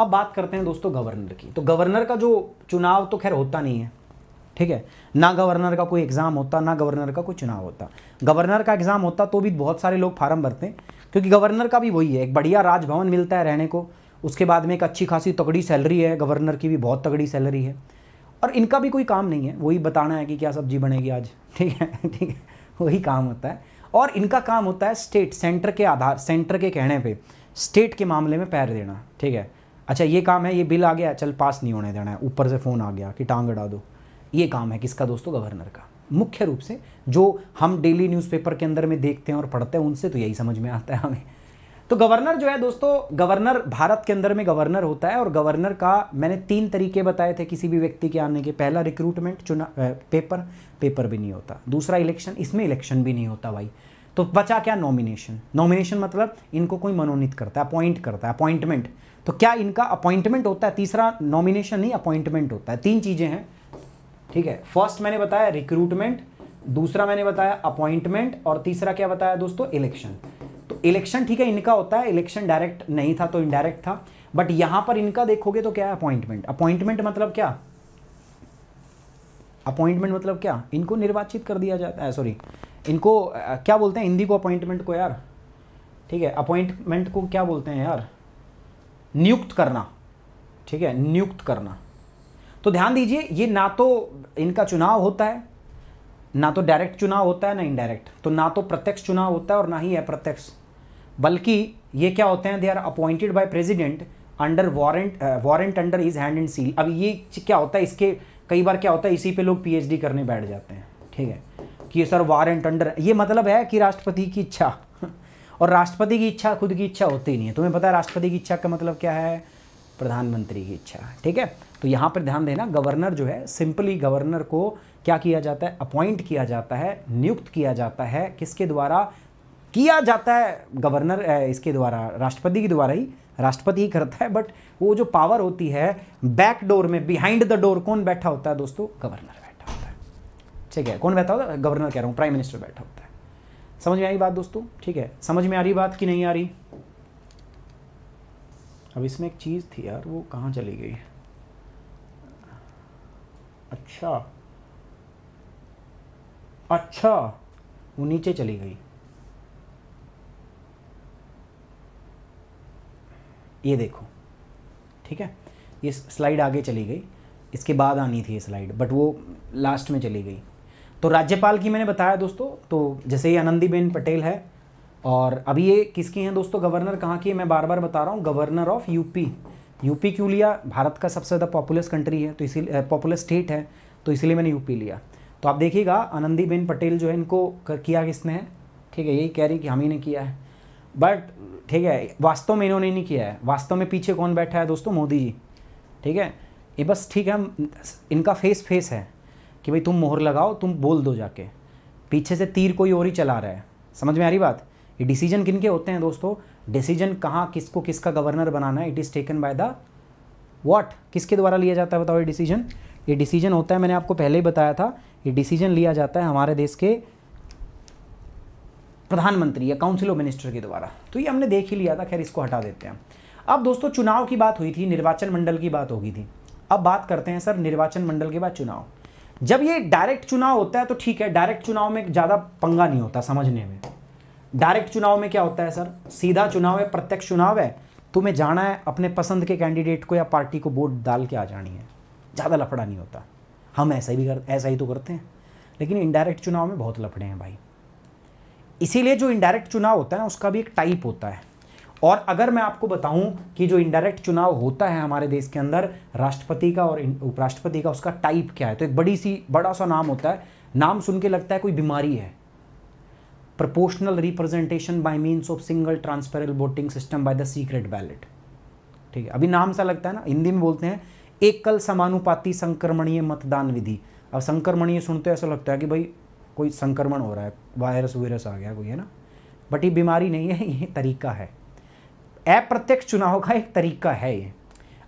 अब बात करते हैं दोस्तों गवर्नर की। तो गवर्नर का जो चुनाव तो खैर होता नहीं है। ठीक है? ना गवर्नर का कोई एग्ज़ाम होता, ना गवर्नर का कोई चुनाव होता। गवर्नर का एग्ज़ाम होता तो भी बहुत सारे लोग फार्म भरते हैं। क्योंकि गवर्नर का भी वही है। एक बढ़िया राजभवन मिलता है रहने को। उसके बाद में एक अच्छी खासी तगड़ी सैलरी है। गवर्नर की भी बहुत तगड़ी सैलरी है। और इनका भी कोई काम नहीं है। वही बताना है कि क्या सब्ज़ी बनेगी आज। ठीक है ठीक है। वही काम होता है। और इनका काम होता है स्टेट सेंटर के आधार सेंटर के कहने पे स्टेट के मामले में पैर देना। ठीक है? अच्छा ये काम है, ये बिल आ गया, चल पास नहीं होने देना है। ऊपर से फ़ोन आ गया कि टांग अड़ा दो। ये काम है किसका दोस्तों? गवर्नर का। मुख्य रूप से जो हम डेली न्यूज़पेपर के अंदर में देखते हैं और पढ़ते हैं, उनसे तो यही समझ में आता है हमें। तो गवर्नर जो है दोस्तों, गवर्नर भारत के अंदर में गवर्नर होता है और गवर्नर का मैंने तीन तरीके बताए थे किसी भी व्यक्ति के आने के। पहला रिक्रूटमेंट चुना पेपर पेपर भी नहीं होता। दूसरा इलेक्शन इसमें इलेक्शन भी नहीं होता भाई। तो बचा क्या नॉमिनेशन नॉमिनेशन मतलब इनको कोई मनोनीत करता है अपॉइंट करता है अपॉइंटमेंट तो क्या इनका अपॉइंटमेंट होता है? तीसरा नॉमिनेशन नहीं अपॉइंटमेंट होता है। तीन चीज़ें हैं। ठीक है? फ़र्स्ट मैंने बताया रिक्रूटमेंट दूसरा मैंने बताया अपॉइंटमेंट और तीसरा क्या बताया दोस्तों? इलेक्शन तो इलेक्शन ठीक है, इनका होता है इलेक्शन डायरेक्ट नहीं था तो इनडायरेक्ट था बट यहाँ पर इनका देखोगे तो क्या है अपॉइंटमेंट अपॉइंटमेंट मतलब क्या? अपॉइंटमेंट मतलब क्या? इनको निर्वाचित कर दिया जाता है सॉरी इनको क्या बोलते हैं, हिंदी को अपॉइंटमेंट को यार? ठीक है अपॉइंटमेंट को क्या बोलते हैं यार? नियुक्त करना। ठीक है, नियुक्त करना। तो ध्यान दीजिए, ये ना तो इनका चुनाव होता है, ना तो डायरेक्ट चुनाव होता है, ना इनडायरेक्ट तो ना तो प्रत्यक्ष चुनाव होता है और ना ही अप्रत्यक्ष। बल्कि ये क्या होते हैं? They are appointed by president under warrant warrant under is hand and seal अब ये क्या होता है? इसके कई बार क्या होता है? इसी पे लोग पीएचडी करने बैठ जाते हैं, ठीक है? कि सर वारंट अंडर ये मतलब है कि राष्ट्रपति की इच्छा। और राष्ट्रपति की इच्छा, खुद की इच्छा होती नहीं है। तुम्हें पता है राष्ट्रपति की इच्छा का मतलब क्या है? प्रधानमंत्री की इच्छा ठीक है? तो यहाँ पर ध्यान देना, गवर्नर जो है, सिंपली गवर्नर को क्या किया जाता है? अपॉइंट किया जाता है, नियुक्त किया जाता है किसके द्वारा? किया जाता है गवर्नर इसके द्वारा, राष्ट्रपति के द्वारा ही, राष्ट्रपति ही करता है बट वो जो पावर होती है बैक डोर में बिहाइंड द डोर कौन बैठा होता है दोस्तों? गवर्नर बैठा होता है। ठीक है, कौन बैठा होता है? गवर्नर कह रहा हूँ प्राइम मिनिस्टर बैठा होता है। समझ में आई बात दोस्तों? ठीक है, समझ में आ रही बात कि नहीं आ रही? अब इसमें एक चीज़ थी यार, वो कहाँ चली गई? अच्छा। अच्छा वो नीचे चली गई। ये देखो, ठीक है? ये स्लाइड आगे चली गई। इसके बाद आनी थी ये स्लाइड बट वो लास्ट में चली गई। तो राज्यपाल की मैंने बताया दोस्तों तो जैसे ये आनंदीबेन पटेल है, और अभी ये किसकी हैं दोस्तों? गवर्नर कहाँ की है? मैं बार बार बता रहा हूँ, गवर्नर ऑफ़ यूपी यूपी क्यों लिया? भारत का सबसे ज़्यादा पॉपुलस कंट्री है तो इसीलिए पॉपुलस स्टेट है तो इसीलिए मैंने यूपी लिया। तो आप देखिएगा, आनंदीबेन पटेल जो है, इनको किया किसने? है ठीक है, यही कह रही कि हम ही ने किया है। बट ठीक है, वास्तव में इन्होंने नहीं किया है। वास्तव में पीछे कौन बैठा है दोस्तों? मोदी जी। ठीक है? ये बस ठीक है इनका फेस फेस है कि भाई तुम मोहर लगाओ, तुम बोल दो जाके। पीछे से तीर कोई और ही चला रहा है। समझ में आ रही बात? ये डिसीज़न किन के होते हैं दोस्तों? डिसीज़न कहाँ, किसको, किसका गवर्नर बनाना है? It is taken by the what किसके द्वारा लिया जाता है? बताओ ये डिसीज़न ये डिसीज़न होता है, मैंने आपको पहले ही बताया था। ये डिसीज़न लिया जाता है हमारे देश के प्रधानमंत्री या काउंसिल ऑफ़ मिनिस्टर के द्वारा। तो ये हमने देख ही लिया था, खैर इसको हटा देते हैं। अब दोस्तों, चुनाव की बात हुई थी, निर्वाचन मंडल की बात होगी थी। अब बात करते हैं सर, निर्वाचन मंडल के बाद चुनाव। जब ये डायरेक्ट चुनाव होता है तो ठीक है डायरेक्ट चुनाव में ज़्यादा पंगा नहीं होता समझने में। डायरेक्ट चुनाव में क्या होता है सर? सीधा चुनाव है, प्रत्यक्ष चुनाव है, तुम्हें जाना है, अपने पसंद के कैंडिडेट को या पार्टी को वोट डाल के आ जानी है। ज़्यादा लफड़ा नहीं होता। हम ऐसा ही भी कर, ऐसा ही तो करते हैं। लेकिन इनडायरेक्ट चुनाव में बहुत लफड़े हैं भाई। इसीलिए जो इनडायरेक्ट चुनाव होता है ना, उसका भी एक टाइप होता है। और अगर मैं आपको बताऊँ कि जो इनडायरेक्ट चुनाव होता है हमारे देश के अंदर, राष्ट्रपति का और उपराष्ट्रपति का, उसका टाइप क्या है? तो एक बड़ी सी, बड़ा सा नाम होता है। नाम सुन के लगता है कोई बीमारी है। Proportional representation by means of single transferable voting system by the secret ballot ठीक है? अभी नाम सा लगता है ना, हिंदी में बोलते हैं, एकल समानुपाती संक्रमणीय मतदान विधि। अब संक्रमणीय सुनते ऐसा लगता है कि भाई कोई संक्रमण हो रहा है वायरस वायरस आ गया, कोई है ना? बट ये बीमारी नहीं है, ये तरीका है। अप्रत्यक्ष चुनाव का एक तरीका है ये।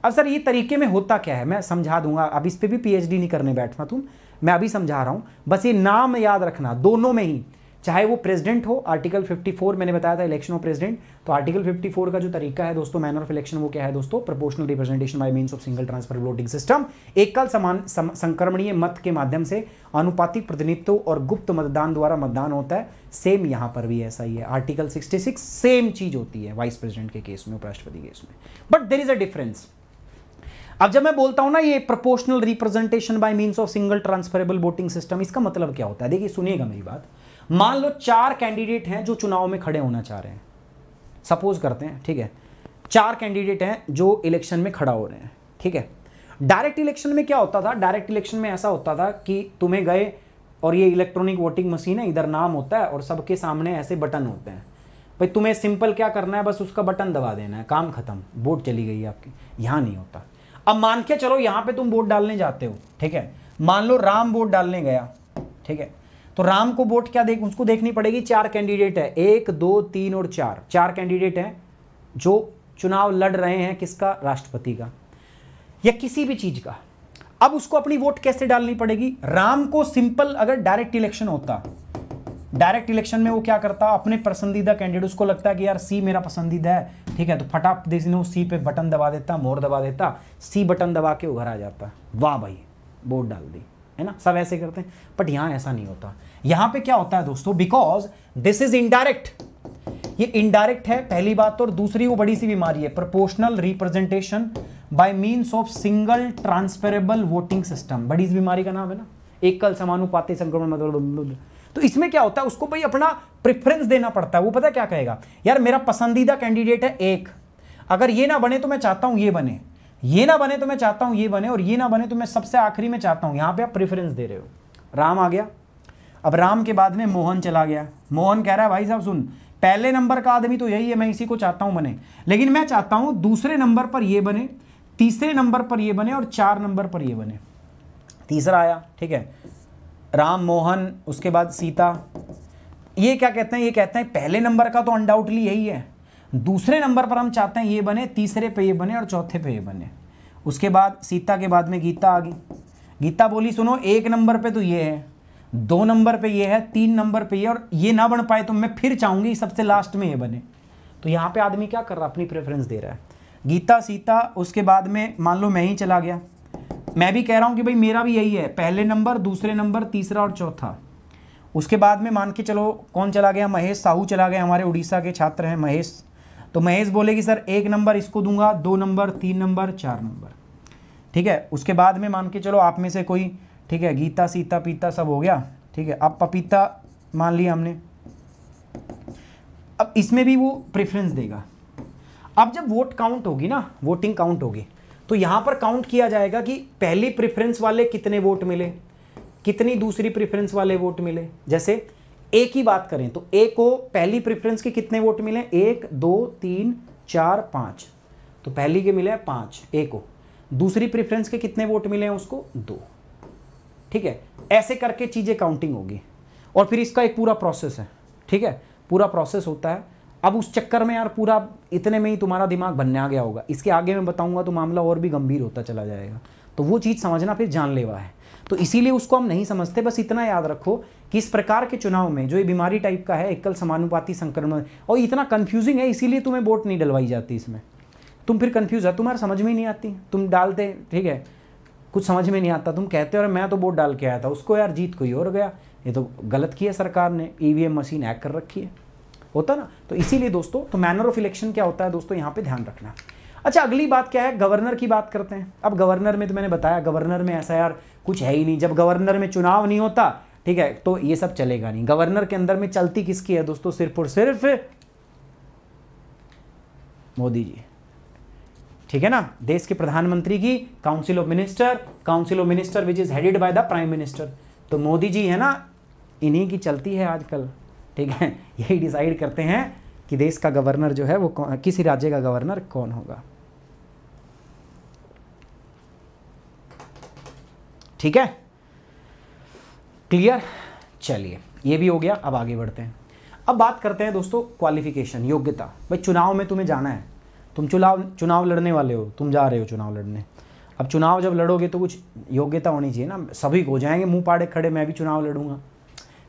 अब सर, ये तरीके में होता क्या है? मैं समझा दूँगा। अब इस पर भी पीएचडी नहीं करने बैठना तुम। मैं अभी समझा रहा हूँ। बस ये नाम याद रखना, दोनों में ही। चाहे वो प्रेसिडेंट हो आर्टिकल 54 मैंने बताया था इलेक्शन ऑफ़ प्रेसिडेंट तो आर्टिकल 54 का जो तरीका है दोस्तों मैनर ऑफ़ इलेक्शन वो क्या है दोस्तों? Proportional representation by means of single transfer voting system एकल समान सम, संक्रमणीय मत के माध्यम से अनुपातिक प्रतिनिधित्व और गुप्त मतदान द्वारा मतदान होता है। सेम यहाँ पर भी ऐसा ही है। आर्टिकल सिक्सटी सेम चीज़ होती है वाइस प्रेसिडेंट के केस में उपराष्ट्रपति केस में। But there is a difference अब जब मैं बोलता हूँ ना ये proportional representation by means of single transferable voting system इसका मतलब क्या होता है? देखिए सुनिएगा मेरी बात। मान लो चार कैंडिडेट हैं जो चुनाव में खड़े होना चाह रहे हैं। सपोज़ करते हैं, ठीक है? चार कैंडिडेट हैं जो इलेक्शन में खड़ा हो रहे हैं, ठीक है? डायरेक्ट इलेक्शन में क्या होता था? डायरेक्ट इलेक्शन में ऐसा होता था कि तुम्हें गए और ये इलेक्ट्रॉनिक वोटिंग मशीन है, इधर नाम होता है और सबके सामने ऐसे बटन होते हैं। भाई, तुम्हें सिंपल क्या करना है? बस उसका बटन दबा देना है, काम खत्म वोट चली गई आपकी। यहाँ नहीं होता। अब मान के चलो यहाँ पे तुम वोट डालने जाते हो, ठीक है? मान लो राम वोट डालने गया, ठीक है? तो राम को वोट क्या देख, उसको देखनी पड़ेगी, चार कैंडिडेट है। एक, दो, तीन और चार। चार कैंडिडेट हैं जो चुनाव लड़ रहे हैं किसका? राष्ट्रपति का। या किसी भी चीज़ का। अब उसको अपनी वोट कैसे डालनी पड़ेगी? राम को सिंपल अगर डायरेक्ट इलेक्शन होता डायरेक्ट इलेक्शन में वो क्या करता? अपने पसंदीदा कैंडिडेट उसको लगता है कि यार सी मेरा पसंदीदा है, ठीक है तो फटाक दे सी पे बटन दबा देता, मोर दबा देता सी बटन दबा के वो घर आ जाता। वाह भाई, वोट डाल दी। है ना? सब ऐसे करते हैं। बट यहाँ ऐसा नहीं होता। यहाँ पे क्या होता है दोस्तों? बिकॉज़ दिस इज़ इनडायरेक्ट ये इनडायरेक्ट है, पहली बात तो और दूसरी वो बड़ी सी बीमारी है। Proportional representation by means of single transferable voting system बड़ी सी बीमारी का नाम है ना? एकल समानुपाती संक्रमण मतलब तो इसमें क्या होता है? उसको भाई अपना प्रेफरेंस देना पड़ता है। वो पता क्या कहेगा? यार, मेरा पसंदीदा कैंडिडेट है एक। अगर ये ना बने तो मैं चाहता हूँ ये बने। ये ना बने तो मैं चाहता हूँ ये बने और ये ना बने तो मैं सबसे आखिरी में चाहता हूँ। यहाँ पे आप प्रेफरेंस दे रहे हो। राम आ गया। अब राम के बाद में मोहन चला गया। मोहन कह रहा है, भाई साहब, सुन, पहले नंबर का आदमी तो यही है, मैं इसी को चाहता हूँ बने। लेकिन मैं चाहता हूँ दूसरे नंबर पर ये बने, तीसरे नंबर पर ये बने और चार नंबर पर ये बने। तीसरा आया, ठीक है। राम, मोहन, उसके बाद सीता। ये क्या कहते हैं? ये कहते हैं, पहले नंबर का तो अनडाउटली यही है। दूसरे नंबर पर हम चाहते हैं ये बने, तीसरे पे ये बने और चौथे पे ये बने। उसके बाद सीता के बाद में गीता आ गई। गीता बोली, सुनो, एक नंबर पे तो ये है, दो नंबर पे ये है, तीन नंबर पे ये और ये ना बन पाए तो मैं फिर चाहूँगी सबसे लास्ट में ये बने। तो यहाँ पे आदमी क्या कर रहा है? अपनी प्रेफरेंस दे रहा है। गीता, सीता, उसके बाद में मान लो मैं ही चला गया। मैं भी कह रहा हूँ कि भाई मेरा भी यही है, पहले नंबर, दूसरे नंबर, तीसरा और चौथा। उसके बाद में मान के चलो कौन चला गया? महेश, साहू चला गया, हमारे उड़ीसा के छात्र हैं महेश। तो महेश बोले कि सर, एक नंबर इसको दूँगा, दो नंबर, तीन नंबर, चार नंबर। ठीक है? उसके बाद में मान के चलो आप में से कोई, ठीक है, गीता, सीता, पीता सब हो गया। ठीक है? अब पपीता मान लिया हमने। अब इसमें भी वो प्रेफरेंस देगा। अब जब वोट काउंट होगी ना वोटिंग काउंट होगी तो यहाँ पर काउंट किया जाएगा कि पहली प्रेफरेंस वाले कितने वोट मिले, कितनी दूसरी प्रेफरेंस वाले वोट मिले। जैसे ए की बात करें तो ए को पहली प्रेफरेंस के कितने वोट मिले? एक, दो, तीन, चार, पाँच। तो पहली के मिले पाँच ए को। दूसरी प्रेफरेंस के कितने वोट मिले हैं उसको? दो। ठीक है? ऐसे करके चीज़ें काउंटिंग होगी। और फिर इसका एक पूरा प्रोसेस है। ठीक है? पूरा प्रोसेस होता है। अब उस चक्कर में यार पूरा इतने में ही तुम्हारा दिमाग बनने आ गया होगा। इसके आगे मैं बताऊँगा तो मामला और भी गंभीर होता चला जाएगा। तो वो चीज़ समझना फिर जानलेवा है। तो इसीलिए उसको हम नहीं समझते, बस इतना याद रखो कि इस प्रकार के चुनाव में जो ये बीमारी टाइप का है, एकल समानुपाती संक्रमण, और इतना कंफ्यूजिंग है, इसीलिए तुम्हें वोट नहीं डलवाई जाती इसमें। तुम फिर कंफ्यूज है, तुम्हारा समझ में नहीं आती। तुम डालते, ठीक है, कुछ समझ में नहीं आता। तुम कहते हो मैं तो वोट डाल के आया था, उसको यार जीत कोई और गया। ये तो गलत किया सरकार ने ईवीएम मशीन हैक कर रखी है। होता ना? तो इसीलिए दोस्तों तो मैनर ऑफ़ इलेक्शन क्या होता है दोस्तों? यहाँ पे ध्यान रखना। अच्छा अगली बात क्या है? गवर्नर की बात करते हैं। अब गवर्नर में तो मैंने बताया, गवर्नर में ऐसा यार कुछ है ही नहीं। जब गवर्नर में चुनाव नहीं होता, ठीक है तो ये सब चलेगा नहीं। गवर्नर के अंदर में चलती किसकी है दोस्तों? सिर्फ़ और सिर्फ़ मोदी जी। ठीक है ना? देश के प्रधानमंत्री की council of minister council of minister which is headed by the prime minister तो मोदी जी है ना, इन्हीं की चलती है आजकल। ठीक है? यही डिसाइड करते हैं कि देश का गवर्नर जो है वो किसी राज्य का गवर्नर कौन होगा। ठीक है? क्लियर चलिए, ये भी हो गया, अब आगे बढ़ते हैं। अब बात करते हैं दोस्तों क्वालिफिकेशन योग्यता। भाई, चुनाव में तुम्हें जाना है। तुम चुनाव चुनाव लड़ने वाले हो, तुम जा रहे हो चुनाव लड़ने। अब चुनाव जब लड़ोगे तो कुछ योग्यता होनी चाहिए ना। सभी हो जाएँगे, मुँह पाड़े खड़े, मैं भी चुनाव लड़ूँगा।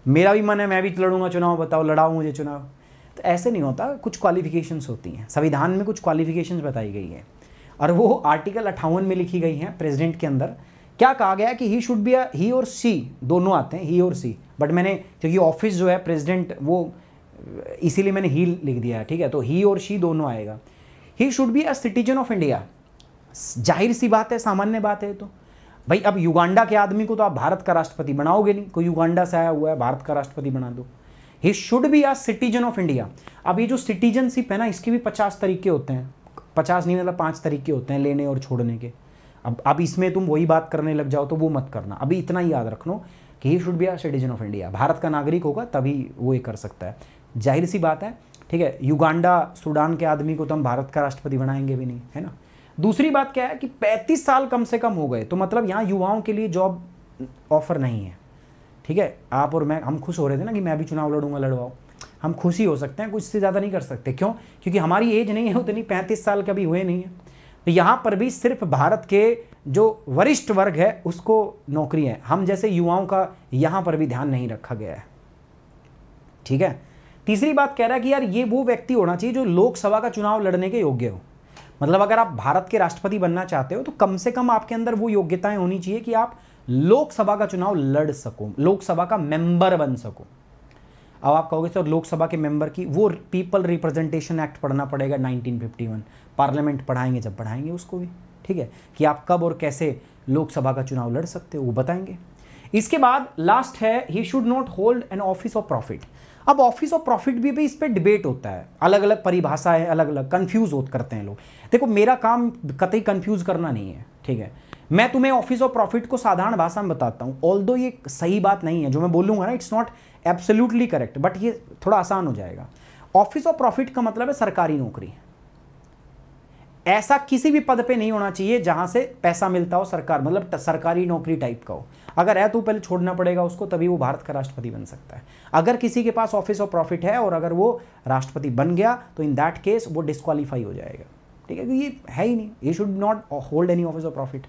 मेरा भी मन है, मैं भी लड़ूँगा चुनाव, बताओ लड़ाओ मुझे चुनाव। तो ऐसे नहीं होता, कुछ क्वालिफिकेशंस होती हैं। संविधान में कुछ क्वालिफिकेशंस बताई गई है। और वो आर्टिकल अट्ठावन में लिखी गई हैं प्रेसिडेंट के अंदर। क्या कहा गया कि ही शुड बी ही और सी दोनों आते हैं ही और सी बट मैंने, क्योंकि ऑफ़िस जो है प्रेसिडेंट वो, इसीलिए मैंने ही लिख दिया है, ठीक है? तो ही और शी दोनों आएगा. He should be a citizen of India ज़ाहिर सी बात है, सामान्य बात है तो. भाई, अब युगांडा के आदमी को तो आप भारत का राष्ट्रपति बनाओगे नहीं. कोई युगांडा से आया हुआ है, भारत का राष्ट्रपति बना दो. He should be a citizen of India अब ये जो सिटीजनशिप है ना, इसके भी पचास तरीके होते हैं. पचास नहीं मतलब पाँच तरीके होते हैं लेने और छोड़ने के. अब अब इसमें तुम वही बात करने लग जाओ तो वो मत करना। अभी इतना ही याद रखना कि he should be a citizen of India Bharat का नागरिक होगा, तभी वो ये कर सकता है। ज़ाहिर सी बात है, ठीक है, युगांडा, सूडान के आदमी को तो हम भारत का राष्ट्रपति बनाएँगे भी नहीं, है ना? दूसरी बात क्या है कि 35 साल कम से कम हो गए तो मतलब यहाँ युवाओं के लिए जॉब ऑफ़र नहीं है। ठीक है, आप और मैं, हम खुश हो रहे थे ना कि मैं भी चुनाव लड़ूँगा लड़वाओ हम खुश ही हो सकते हैं, कुछ से ज़्यादा नहीं कर सकते। क्यों? क्योंकि हमारी एज नहीं है उतनी, पैंतीस साल का भी हुए नहीं है। तो यहाँ पर भी सिर्फ़ भारत के जो वरिष्ठ वर्ग है, उसको नौकरी है। हम जैसे युवाओं का यहाँ पर भी ध्यान नहीं रखा गया है। ठीक है? तीसरी बात कह रहा है कि यार ये वो व्यक्ति होना चाहिए जो लोकसभा का चुनाव लड़ने के योग्य हो। मतलब अगर आप भारत के राष्ट्रपति बनना चाहते हो तो कम से कम आपके अंदर वो योग्यताएँ होनी चाहिए कि आप लोकसभा का चुनाव लड़ सको, लोकसभा का मेंबर बन सको। अब आप कहोगे सर लोकसभा के मेंबर की वो पीपल रिप्रेजेंटेशन एक्ट पढ़ना पड़ेगा 1951 पार्लियामेंट पढ़ाएँगे जब पढ़ाएँगे उसको भी ठीक है? कि आप कब और कैसे लोकसभा का चुनाव लड़ सकते हो वो बताएँगे। इसके बाद लास्ट है he should not hold an office of profit अब ऑफ़िस ऑफ़ प्रॉफिट भी, इस पर डिबेट होता है। अलग अलग परिभाषाएँ अलग अलग कन्फ्यूज़ हो करते हैं लोग। देखो मेरा काम कतई कन्फ्यूज़ करना नहीं है ठीक है? मैं तुम्हें ऑफ़िस ऑफ़ प्रॉफिट को साधारण भाषा में बताता हूँ। ऑल ये सही बात नहीं है जो मैं बोलूँगा ना it's not absolutely correct but ये थोड़ा आसान हो जाएगा। ऑफ़िस ऑफ़ प्रॉफिट का मतलब है सरकारी नौकरी। ऐसा किसी भी पद पे नहीं होना चाहिए जहाँ से पैसा मिलता हो सरकार मतलब सरकारी नौकरी टाइप का हो। अगर है तो पहले छोड़ना पड़ेगा उसको, तभी वो भारत का राष्ट्रपति बन सकता है। अगर किसी के पास ऑफ़िस ऑफ़ प्रॉफिट है और अगर वो राष्ट्रपति बन गया तो इन दैट केस वो डिस्कालीफाई हो जाएगा। ठीक है? ये है ही नहीं। ये should not hold any office of profit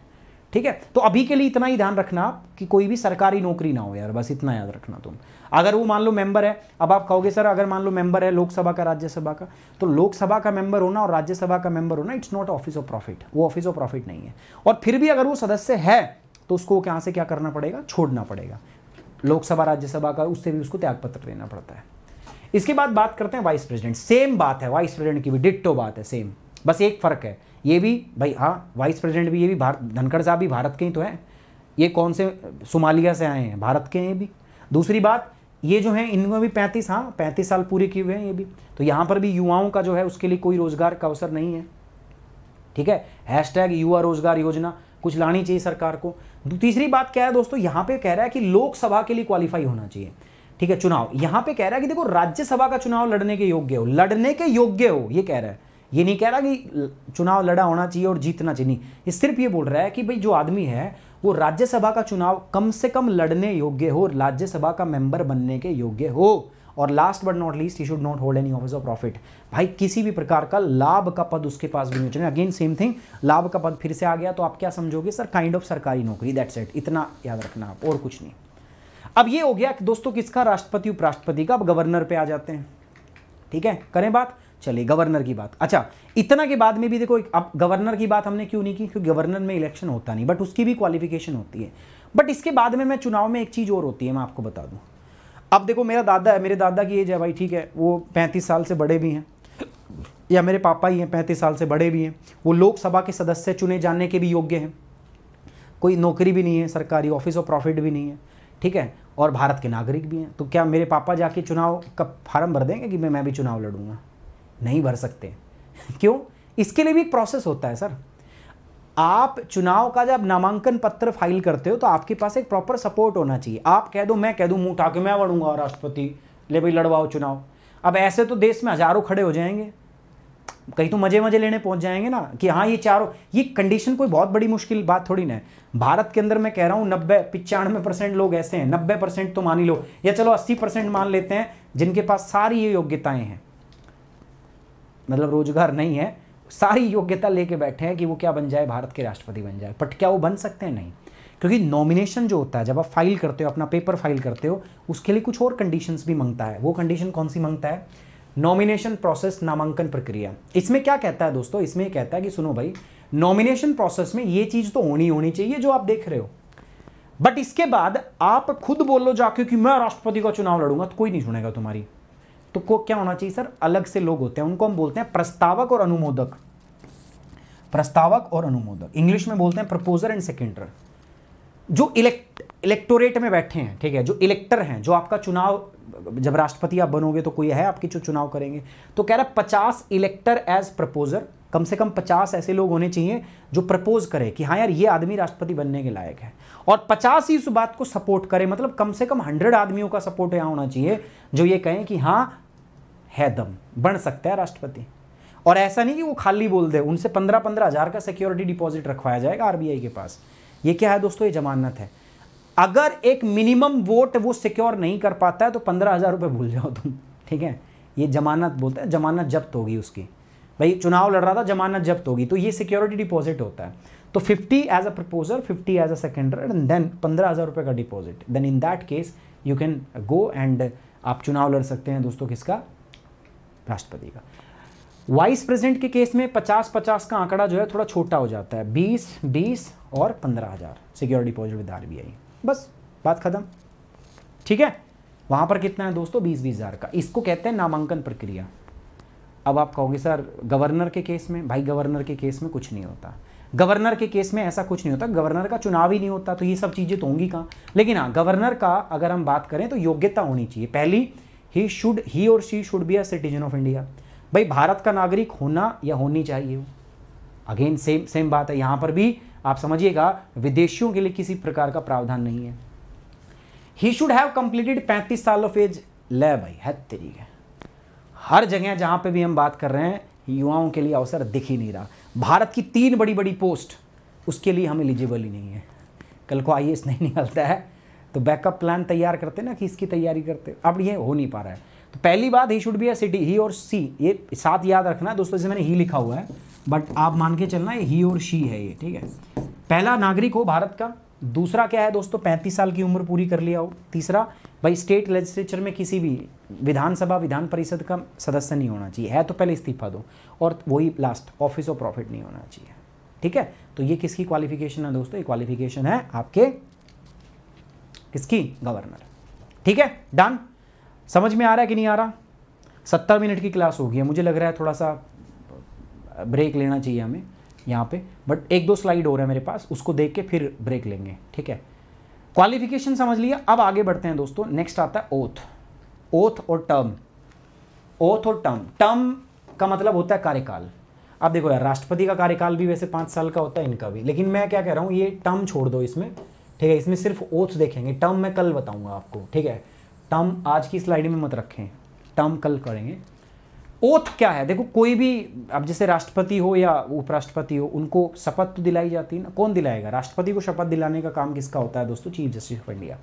ठीक है? तो अभी के लिए इतना ही ध्यान रखना आप कि कोई भी सरकारी नौकरी ना हो यार, बस इतना याद रखना तुम। अगर वो मान लो मेंबर है, अब आप कहोगे, सर, अगर मान लो मेंबर है लोकसभा का, राज्यसभा का तो लोकसभा का मेंबर होना और राज्यसभा का मेंबर होना it's not office of profit वो ऑफ़िस ऑफ़ प्रॉफिट नहीं है। और फिर भी अगर वो सदस्य है तो उसको कहाँ से क्या करना पड़ेगा? छोड़ना पड़ेगा। लोकसभा, राज्यसभा का, उससे भी उसको त्यागपत्र देना पड़ता है। इसके बाद बात करते हैं वाइस प्रेसिडेंट सेम बात है वाइस प्रेसिडेंट की भी डिट्टो बात है सेम बस एक फ़र्क है। ये भी, भाई हाँ वाइस प्रेसिडेंट भी, ये भी भारत धनखड़ साहब भी भारत के ही तो हैं। ये कौन से, सोमालिया से आए हैं? भारत के हैं भी। दूसरी बात ये जो है, इनमें भी पैंतीस हाँ पैंतीस साल पूरे किए हुए हैं ये भी। तो यहाँ पर भी युवाओं का जो है, उसके लिए कोई रोज़गार का अवसर नहीं है। ठीक है? हैश टैग युवा रोज़गार योजना, कुछ लानी चाहिए सरकार को। तीसरी बात क्या है दोस्तों? यहाँ पे कह रहा है कि लोकसभा के लिए क्वालिफाई होना चाहिए। ठीक है? चुनाव। यहाँ पे कह रहा है कि देखो, राज्यसभा का चुनाव लड़ने के योग्य हो। लड़ने के योग्य हो, ये कह रहा है। ये नहीं कह रहा कि चुनाव लड़ा होना चाहिए और जीतना चाहिए ये सिर्फ़ ये बोल रहा है कि भाई जो आदमी है, वो राज्यसभा का चुनाव कम से कम लड़ने योग्य हो राज्यसभा का मेंबर बनने के योग्य हो। और last but not least he should not hold any office of profit भाई, किसी भी प्रकार का लाभ का पद उसके पास भी नहीं चाहिए। अगेन सेम थिंग लाभ का पद फिर से आ गया तो आप क्या समझोगे सर? काइंड ऑफ़ सरकारी नौकरी दैट्स इट इतना याद रखना आप और कुछ नहीं। अब ये हो गया कि दोस्तों, किसका राष्ट्रपति, उपराष्ट्रपति का? अब गवर्नर पे आ जाते हैं। ठीक है? करें बात। चलिए, गवर्नर की बात। अच्छा इतना के बाद में भी देखो अब गवर्नर की बात हमने क्यों नहीं की? क्योंकि गवर्नर में इलेक्शन होता नहीं बट उसकी भी क्वालिफिकेशन होती है। बट इसके बाद में मैं चुनाव में एक चीज़ और होती है, मैं आपको बता दूँ। अब देखो, मेरा दादा है, मेरे दादा की एज है भाई, ठीक है, वो पैंतीस साल से बड़े भी हैं। या मेरे पापा ही हैं, पैंतीस साल से बड़े भी हैं। वो लोकसभा के सदस्य चुने जाने के भी योग्य हैं। कोई नौकरी भी नहीं है, सरकारी ऑफ़िस ऑफ़ प्रॉफिट भी नहीं है, ठीक है, और भारत के नागरिक भी हैं। तो क्या मेरे पापा जाके चुनाव का फार्म भर देंगे कि मैं मैं भी चुनाव लड़ूँगा? नहीं भर सकते। क्यों? इसके लिए भी एक प्रोसेस होता है सर आप चुनाव का जब नामांकन पत्र फ़ाइल करते हो तो आपके पास एक प्रॉपर सपोर्ट होना चाहिए। आप कह दो, मैं कह दूँ, मुँह के मैं बढ़ूँगा राष्ट्रपति, ले भाई लड़वाओ चुनाव। अब ऐसे तो देश में हज़ारों खड़े हो जाएँगे। कहीं तो मज़े मज़े लेने पहुँच जाएँगे ना, कि हाँ ये चारों, ये कंडीशन कोई बहुत बड़ी मुश्किल बात थोड़ी ना है। भारत के अंदर मैं कह रहा हूँ, नब्बे, पिचानवे परसेंट लोग ऐसे हैं, नब्बे परसेंट तो मान ही लो, या चलो अस्सी परसेंट मान लेते हैं, जिनके पास सारी ये योग्यताएँ हैं। मतलब रोज़गार नहीं है, सारी योग्यता लेके बैठे हैं कि वो क्या बन जाए, भारत के राष्ट्रपति बन जाए। बट क्या वो बन सकते हैं? नहीं। क्योंकि नॉमिनेशन जो होता है, जब आप फ़ाइल करते हो, अपना पेपर फ़ाइल करते हो, उसके लिए कुछ और कंडीशंस भी माँगता है। वो कंडीशन कौन सी माँगता है? नॉमिनेशन प्रोसेस नामांकन प्रक्रिया। इसमें क्या कहता है दोस्तों? इसमें कहता है कि सुनो भाई नॉमिनेशन प्रोसेस में ये चीज़ तो होनी होनी चाहिए जो आप देख रहे हो। बट इसके बाद आप खुद बोल लो जाके कि मैं राष्ट्रपति का चुनाव लड़ूँगा तो कोई नहीं सुनेगा तुम्हारी। तो को क्या होना चाहिए सर? अलग से लोग होते हैं। उनको हम बोलते हैं प्रस्तावक और अनुमोदक। प्रस्तावक और अनुमोदक। इंग्लिश में बोलते हैं प्रपोजर एंड सेकेंडर। जो इलेक्ट इलेक्टोरेट में बैठे हैं, ठीक है? जो इलेक्टर हैं, जो आपका चुनाव, जब राष्ट्रपति आप बनोगे तो कोई है आपकी जो चुनाव करेंगे? तो कह रहा है पचास इलेक्टर एज प्रपोजर कम से कम पचास ऐसे लोग होने चाहिए जो प्रपोज करे कि हाँ यार, ये आदमी राष्ट्रपति बनने के लायक है। और पचास ही उस बात को सपोर्ट करे मतलब कम से कम हंड्रेड आदमियों का सपोर्ट यहाँ होना चाहिए जो ये कहें कि हाँ है दम, बन सकता है राष्ट्रपति। और ऐसा नहीं कि वो खाली बोल दे, उनसे पंद्रह पंद्रह हज़ार का सिक्योरिटी डिपॉजिट रखवाया जाएगा आरबीआई के पास। ये क्या है दोस्तों? ये जमानत है। अगर एक मिनिमम वोट वो सिक्योर नहीं कर पाता है तो पंद्रह हज़ार रुपये भूल जाओ तुम, ठीक है? ये जमानत बोलते हैं, जमानत जब्त होगी उसकी। भाई, चुनाव लड़ रहा था, जमानत जब्त होगी तो ये सिक्योरिटी डिपॉजिट होता है। तो 50 as a proposer 50 as a seconder and then पंद्रह हज़ार रुपये का deposit then in that case you can go and आप चुनाव लड़ सकते हैं दोस्तों किसका? राष्ट्रपति का। वाइस प्रेसिडेंट के केस में 50 50 का आंकड़ा जो है थोड़ा छोटा हो जाता है। 20 20 और पंद्रह हज़ार। सिक्योरिटी डिपॉजिट विद आर बस, बात खत्म। ठीक है? वहाँ पर कितना है दोस्तों? बीस बीस हज़ार का। इसको कहते हैं नामांकन प्रक्रिया। अब आप कहोगे, सर, गवर्नर के केस में? भाई, गवर्नर के केस में कुछ नहीं होता। गवर्नर के केस में ऐसा कुछ नहीं होता। गवर्नर का चुनाव ही नहीं होता तो ये सब चीज़ें तो होंगी कहाँ? लेकिन हाँ गवर्नर का अगर हम बात करें तो योग्यता होनी चाहिए। पहली ही शुड ही और she should be a citizen of India भाई, भारत का नागरिक होना या होनी चाहिए अगेन सेम सेम बात है। यहाँ पर भी आप समझिएगा, विदेशियों के लिए किसी प्रकार का प्रावधान नहीं है। ही शुड हैव कंप्लीटेड पैंतीस साल ऑफ़ एज ले भाई है। तरीके हर जगह जहाँ पे भी हम बात कर रहे हैं, युवाओं के लिए अवसर दिख ही नहीं रहा। भारत की तीन बड़ी बड़ी पोस्ट उसके लिए हम एलिजिबल ही नहीं है। कल को आई नहीं निकलता है। तो बैकअप प्लान तैयार करते ना कि इसकी तैयारी करते अब ये हो नहीं पा रहा है। तो पहली बात he should be a city he और सी ये साथ याद रखना, दोस्तों, जैसे मैंने ही लिखा हुआ है। बट आप मान के चलना ही और शी है ये, ठीक है? पहला नागरिक हो भारत का, दूसरा क्या है दोस्तों, पैंतीस साल की उम्र पूरी कर लिया हो। तीसरा, भाई स्टेट लेजिस्लेचर में किसी भी विधानसभा, विधान परिषद का सदस्य नहीं होना चाहिए। है तो पहले इस्तीफा दो, और वही लास्ट ऑफ़िस ऑफ़ प्रॉफिट नहीं होना चाहिए, ठीक है? तो ये किसकी क्वालिफिकेशन है दोस्तों? ये क्वालिफिकेशन है आपके किसकी? गवर्नर। ठीक है? डन समझ में आ रहा है कि नहीं आ रहा? सत्तर मिनट की क्लास होगी। मुझे लग रहा है थोड़ा सा ब्रेक लेना चाहिए हमें यहाँ पे। बट एक दो स्लाइड हो रहा है मेरे पास, उसको देख के फिर ब्रेक लेंगे। ठीक है? क्वालिफिकेशन समझ लिया। अब आगे बढ़ते हैं दोस्तों। नेक्स्ट आता है ओथ ओथ और टर्म ओथ और टर्म टर्म का मतलब होता है कार्यकाल। अब देखो यार, राष्ट्रपति का कार्यकाल भी वैसे पाँच साल का होता है इनका भी। लेकिन मैं क्या कह रहा हूँ, ये टर्म छोड़ दो इसमें। ठीक है, इसमें सिर्फ़ ओथ देखेंगे। टर्म मैं कल बताऊँगा आपको, ठीक है? टर्म आज की स्लाइड में मत रखें। टर्म कल करेंगे। ओथ क्या है? देखो, कोई भी, अब जैसे राष्ट्रपति हो या उपराष्ट्रपति हो, उनको शपथ तो दिलाई जाती है ना। कौन दिलाएगा? राष्ट्रपति को शपथ दिलाने का काम किसका होता है दोस्तों? चीफ जस्टिस ऑफ़ इंडिया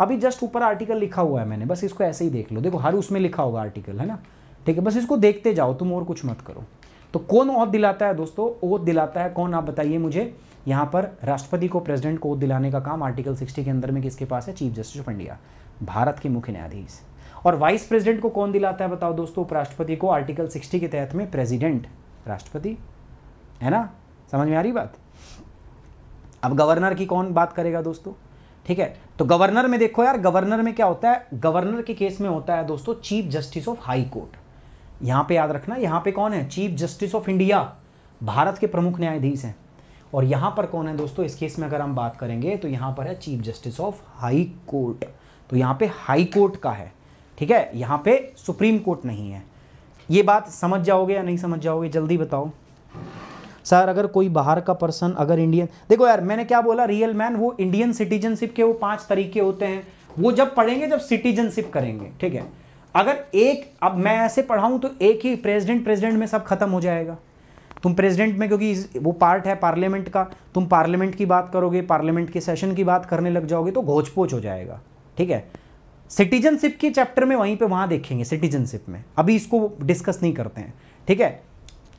अभी जस्ट ऊपर आर्टिकल लिखा हुआ है मैंने, बस इसको ऐसे ही देख लो। देखो, हर उसमें लिखा होगा आर्टिकल है ना? ठीक है, बस इसको देखते जाओ, तुम और कुछ मत करो। तो कौन ओथ दिलाता है दोस्तों? ओथ दिलाता है कौन? आप बताइए मुझे। यहाँ पर राष्ट्रपति को प्रेसिडेंट को दिलाने का काम आर्टिकल सिक्सटी के अंदर में किसके पास है? Chief justice of India, Bharat के मुख्य न्यायाधीश। और वाइस प्रेसिडेंट को कौन दिलाता है बताओ दोस्तों? उपराष्ट्रपति को आर्टिकल 60 के तहत में प्रेसिडेंट, राष्ट्रपति। है ना? समझ में आ रही बात? अब गवर्नर की कौन बात करेगा दोस्तों? ठीक है तो गवर्नर में देखो यार, गवर्नर में क्या होता है? गवर्नर के केस में होता है दोस्तों, chief justice of high court. यहाँ पे याद रखना, यहाँ पे कौन है? Chief justice of India, Bharat के प्रमुख न्यायाधीश हैं। और यहाँ पर कौन है दोस्तों? इस केस में अगर हम बात करेंगे तो यहाँ पर है chief justice of high court. तो यहाँ पे हाई कोर्ट का है, ठीक है? यहाँ पे सुप्रीम कोर्ट नहीं है। ये बात समझ जाओगे या नहीं समझ जाओगे? जल्दी बताओ। सर, अगर कोई बाहर का पर्सन, अगर इंडियन, देखो यार, मैंने क्या बोला? रियल मैन, वो इंडियन सिटीजनशिप के वो पाँच तरीके होते हैं। वो जब पढ़ेंगे, जब सिटीजनशिप करेंगे, ठीक है? अगर एक, अब मैं ऐसे पढ़ाऊं तो एक ही प्रेसिडेंट प्रेसिडेंट में सब खत्म हो जाएगा। तुम प्रेसिडेंट में, क्योंकि वो पार्ट है पार्लियामेंट का, तुम पार्लियामेंट की बात करोगे पार्लियामेंट के सेशन की बात करने लग जाओगे तो घोचपोच हो जाएगा, ठीक है? सिटीजनशिप के चैप्टर में वहीं पे वहाँ देखेंगे सिटीजनशिप में। अभी इसको डिस्कस नहीं करते हैं, ठीक है?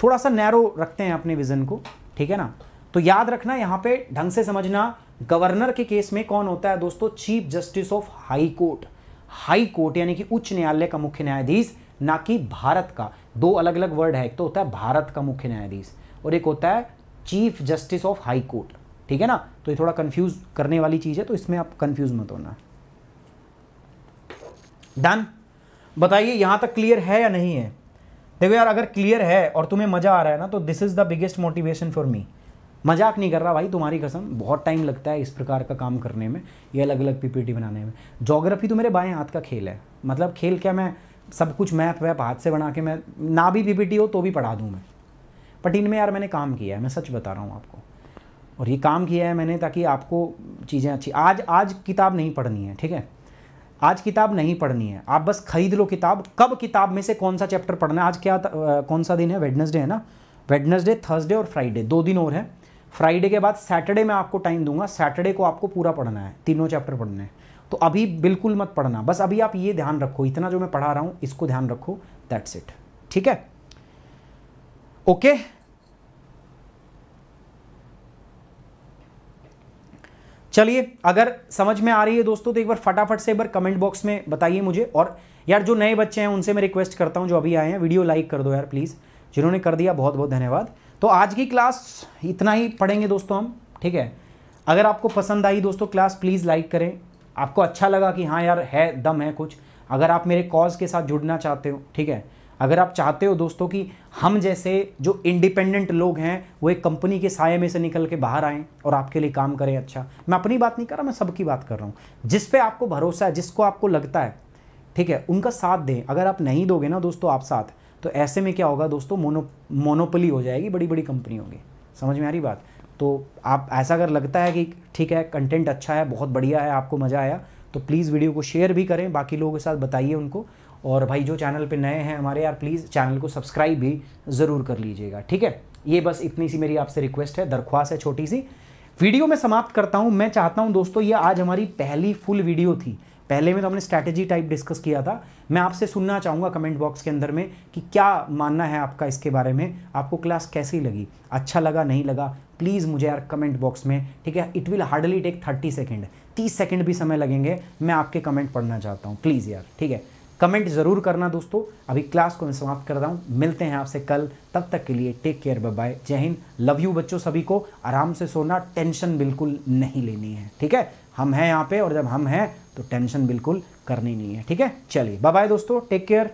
थोड़ा सा नैरो रखते हैं अपने विजन को, ठीक है ना? तो याद रखना, यहाँ पे ढंग से समझना गवर्नर के केस में कौन होता है दोस्तों? Chief justice of high court high court यानी कि उच्च न्यायालय का मुख्य न्यायाधीश, ना कि भारत का। दो अलग अलग वर्ड है। एक तो होता है भारत का मुख्य न्यायाधीश और एक होता है chief justice of high court ठीक है ना? तो ये थोड़ा कंफ्यूज करने वाली चीज़ है तो इसमें आप कंफ्यूज मत होना। डन बताइए, यहाँ तक क्लियर है या नहीं है? देखो यार, अगर क्लियर है और तुम्हें मज़ा आ रहा है ना तो this is the biggest motivation for me मज़ाक नहीं कर रहा भाई, तुम्हारी कसम, बहुत टाइम लगता है इस प्रकार का काम करने में, ये अलग अलग पीपीटी बनाने में। जोग्राफी तो मेरे बाएँ हाथ का खेल है। मतलब खेल क्या मैं सब कुछ मैप वैप हाथ से बना के मैं ना भी पीपीटी हो तो भी पढ़ा दूँ मैं। बट इनमें यार मैंने काम किया है मैं सच बता रहा हूँ आपको। और ये काम किया है मैंने ताकि आपको चीज़ें अच्छी आज आज किताब नहीं पढ़नी है ठीक है? आज किताब नहीं पढ़नी है आप बस खरीद लो किताब। कब किताब में से कौन सा चैप्टर पढ़ना है? आज क्या आ, कौन सा दिन है? वेडनेसडे है ना? वेडनेसडे थर्सडे और फ्राइडे दो दिन और है। फ्राइडे के बाद सैटरडे में आपको टाइम दूँगा सैटरडे को आपको पूरा पढ़ना है तीनों चैप्टर पढ़ने हैं। तो अभी बिल्कुल मत पढ़ना। बस अभी आप ये ध्यान रखो, इतना जो मैं पढ़ा रहा हूँ, इसको ध्यान रखो दैट्स इट ठीक है? ओके चलिए, अगर समझ में आ रही है दोस्तों तो एक बार फटाफट से एक बार कमेंट बॉक्स में बताइए मुझे। और यार, जो नए बच्चे हैं, उनसे मैं रिक्वेस्ट करता हूँ, जो अभी आए हैं वीडियो लाइक कर दो यार प्लीज़ जिन्होंने कर दिया बहुत बहुत धन्यवाद। तो आज की क्लास इतना ही पढ़ेंगे दोस्तों हम, ठीक है? अगर आपको पसंद आई दोस्तों क्लास प्लीज़ लाइक करें। आपको अच्छा लगा कि हाँ यार, है, दम है कुछ। अगर आप मेरे कॉज के साथ जुड़ना चाहते हो, ठीक है? अगर आप चाहते हो दोस्तों कि हम जैसे जो इंडिपेंडेंट लोग हैं, वो एक कंपनी के साय में से निकल के बाहर आएँ और आपके लिए काम करें अच्छा। मैं अपनी बात नहीं कर रहा, मैं सबकी बात कर रहा हूँ। जिस पे आपको भरोसा है, जिसको आपको लगता है, ठीक है? उनका साथ दें। अगर आप नहीं दोगे ना दोस्तों, आप साथ तो ऐसे में क्या होगा दोस्तों? मोनो, मोनोपली हो जाएगी बड़ी बड़ी कंपनी होगी। समझ में आ रही बात? तो आप, ऐसा अगर लगता है कि ठीक है कंटेंट अच्छा है, बहुत बढ़िया है, आपको मज़ा आया तो प्लीज़ वीडियो को शेयर भी करें, बाकी लोगों के साथ बताइए उनको। और भाई, जो चैनल पे नए हैं हमारे, यार प्लीज़ चैनल को सब्सक्राइब भी ज़रूर कर लीजिएगा, ठीक है? ये बस इतनी सी मेरी आपसे रिक्वेस्ट है, दरख्वास्त है छोटी सी। वीडियो में समाप्त करता हूँ, मैं चाहता हूँ दोस्तों, ये आज हमारी पहली फुल वीडियो थी। पहले में तो हमने स्ट्रैटेजी टाइप डिस्कस किया था। मैं आपसे सुनना चाहूँगा कमेंट बॉक्स के अंदर में कि क्या मानना है आपका इसके बारे में, आपको क्लास कैसी लगी? अच्छा लगा, नहीं लगा? प्लीज़ मुझे यार कमेंट बॉक्स में, ठीक है? It will hardly take thirty second तीस सेकेंड भी समय लगेंगे, मैं आपके कमेंट पढ़ना चाहता हूँ प्लीज़ यार, ठीक है? कमेंट ज़रूर करना दोस्तों। अभी क्लास को मैं समाप्त कर रहा हूँ। मिलते हैं आपसे कल। तब तक के लिए टेक केयर बाय बाय जय हिंद। लव यू बच्चों सभी को। आराम से सोना टेंशन बिल्कुल नहीं लेनी है, ठीक है? हम हैं यहाँ पे और जब हम हैं तो टेंशन बिल्कुल करनी नहीं है, ठीक है? चलिए बाय बाय दोस्तों। Take care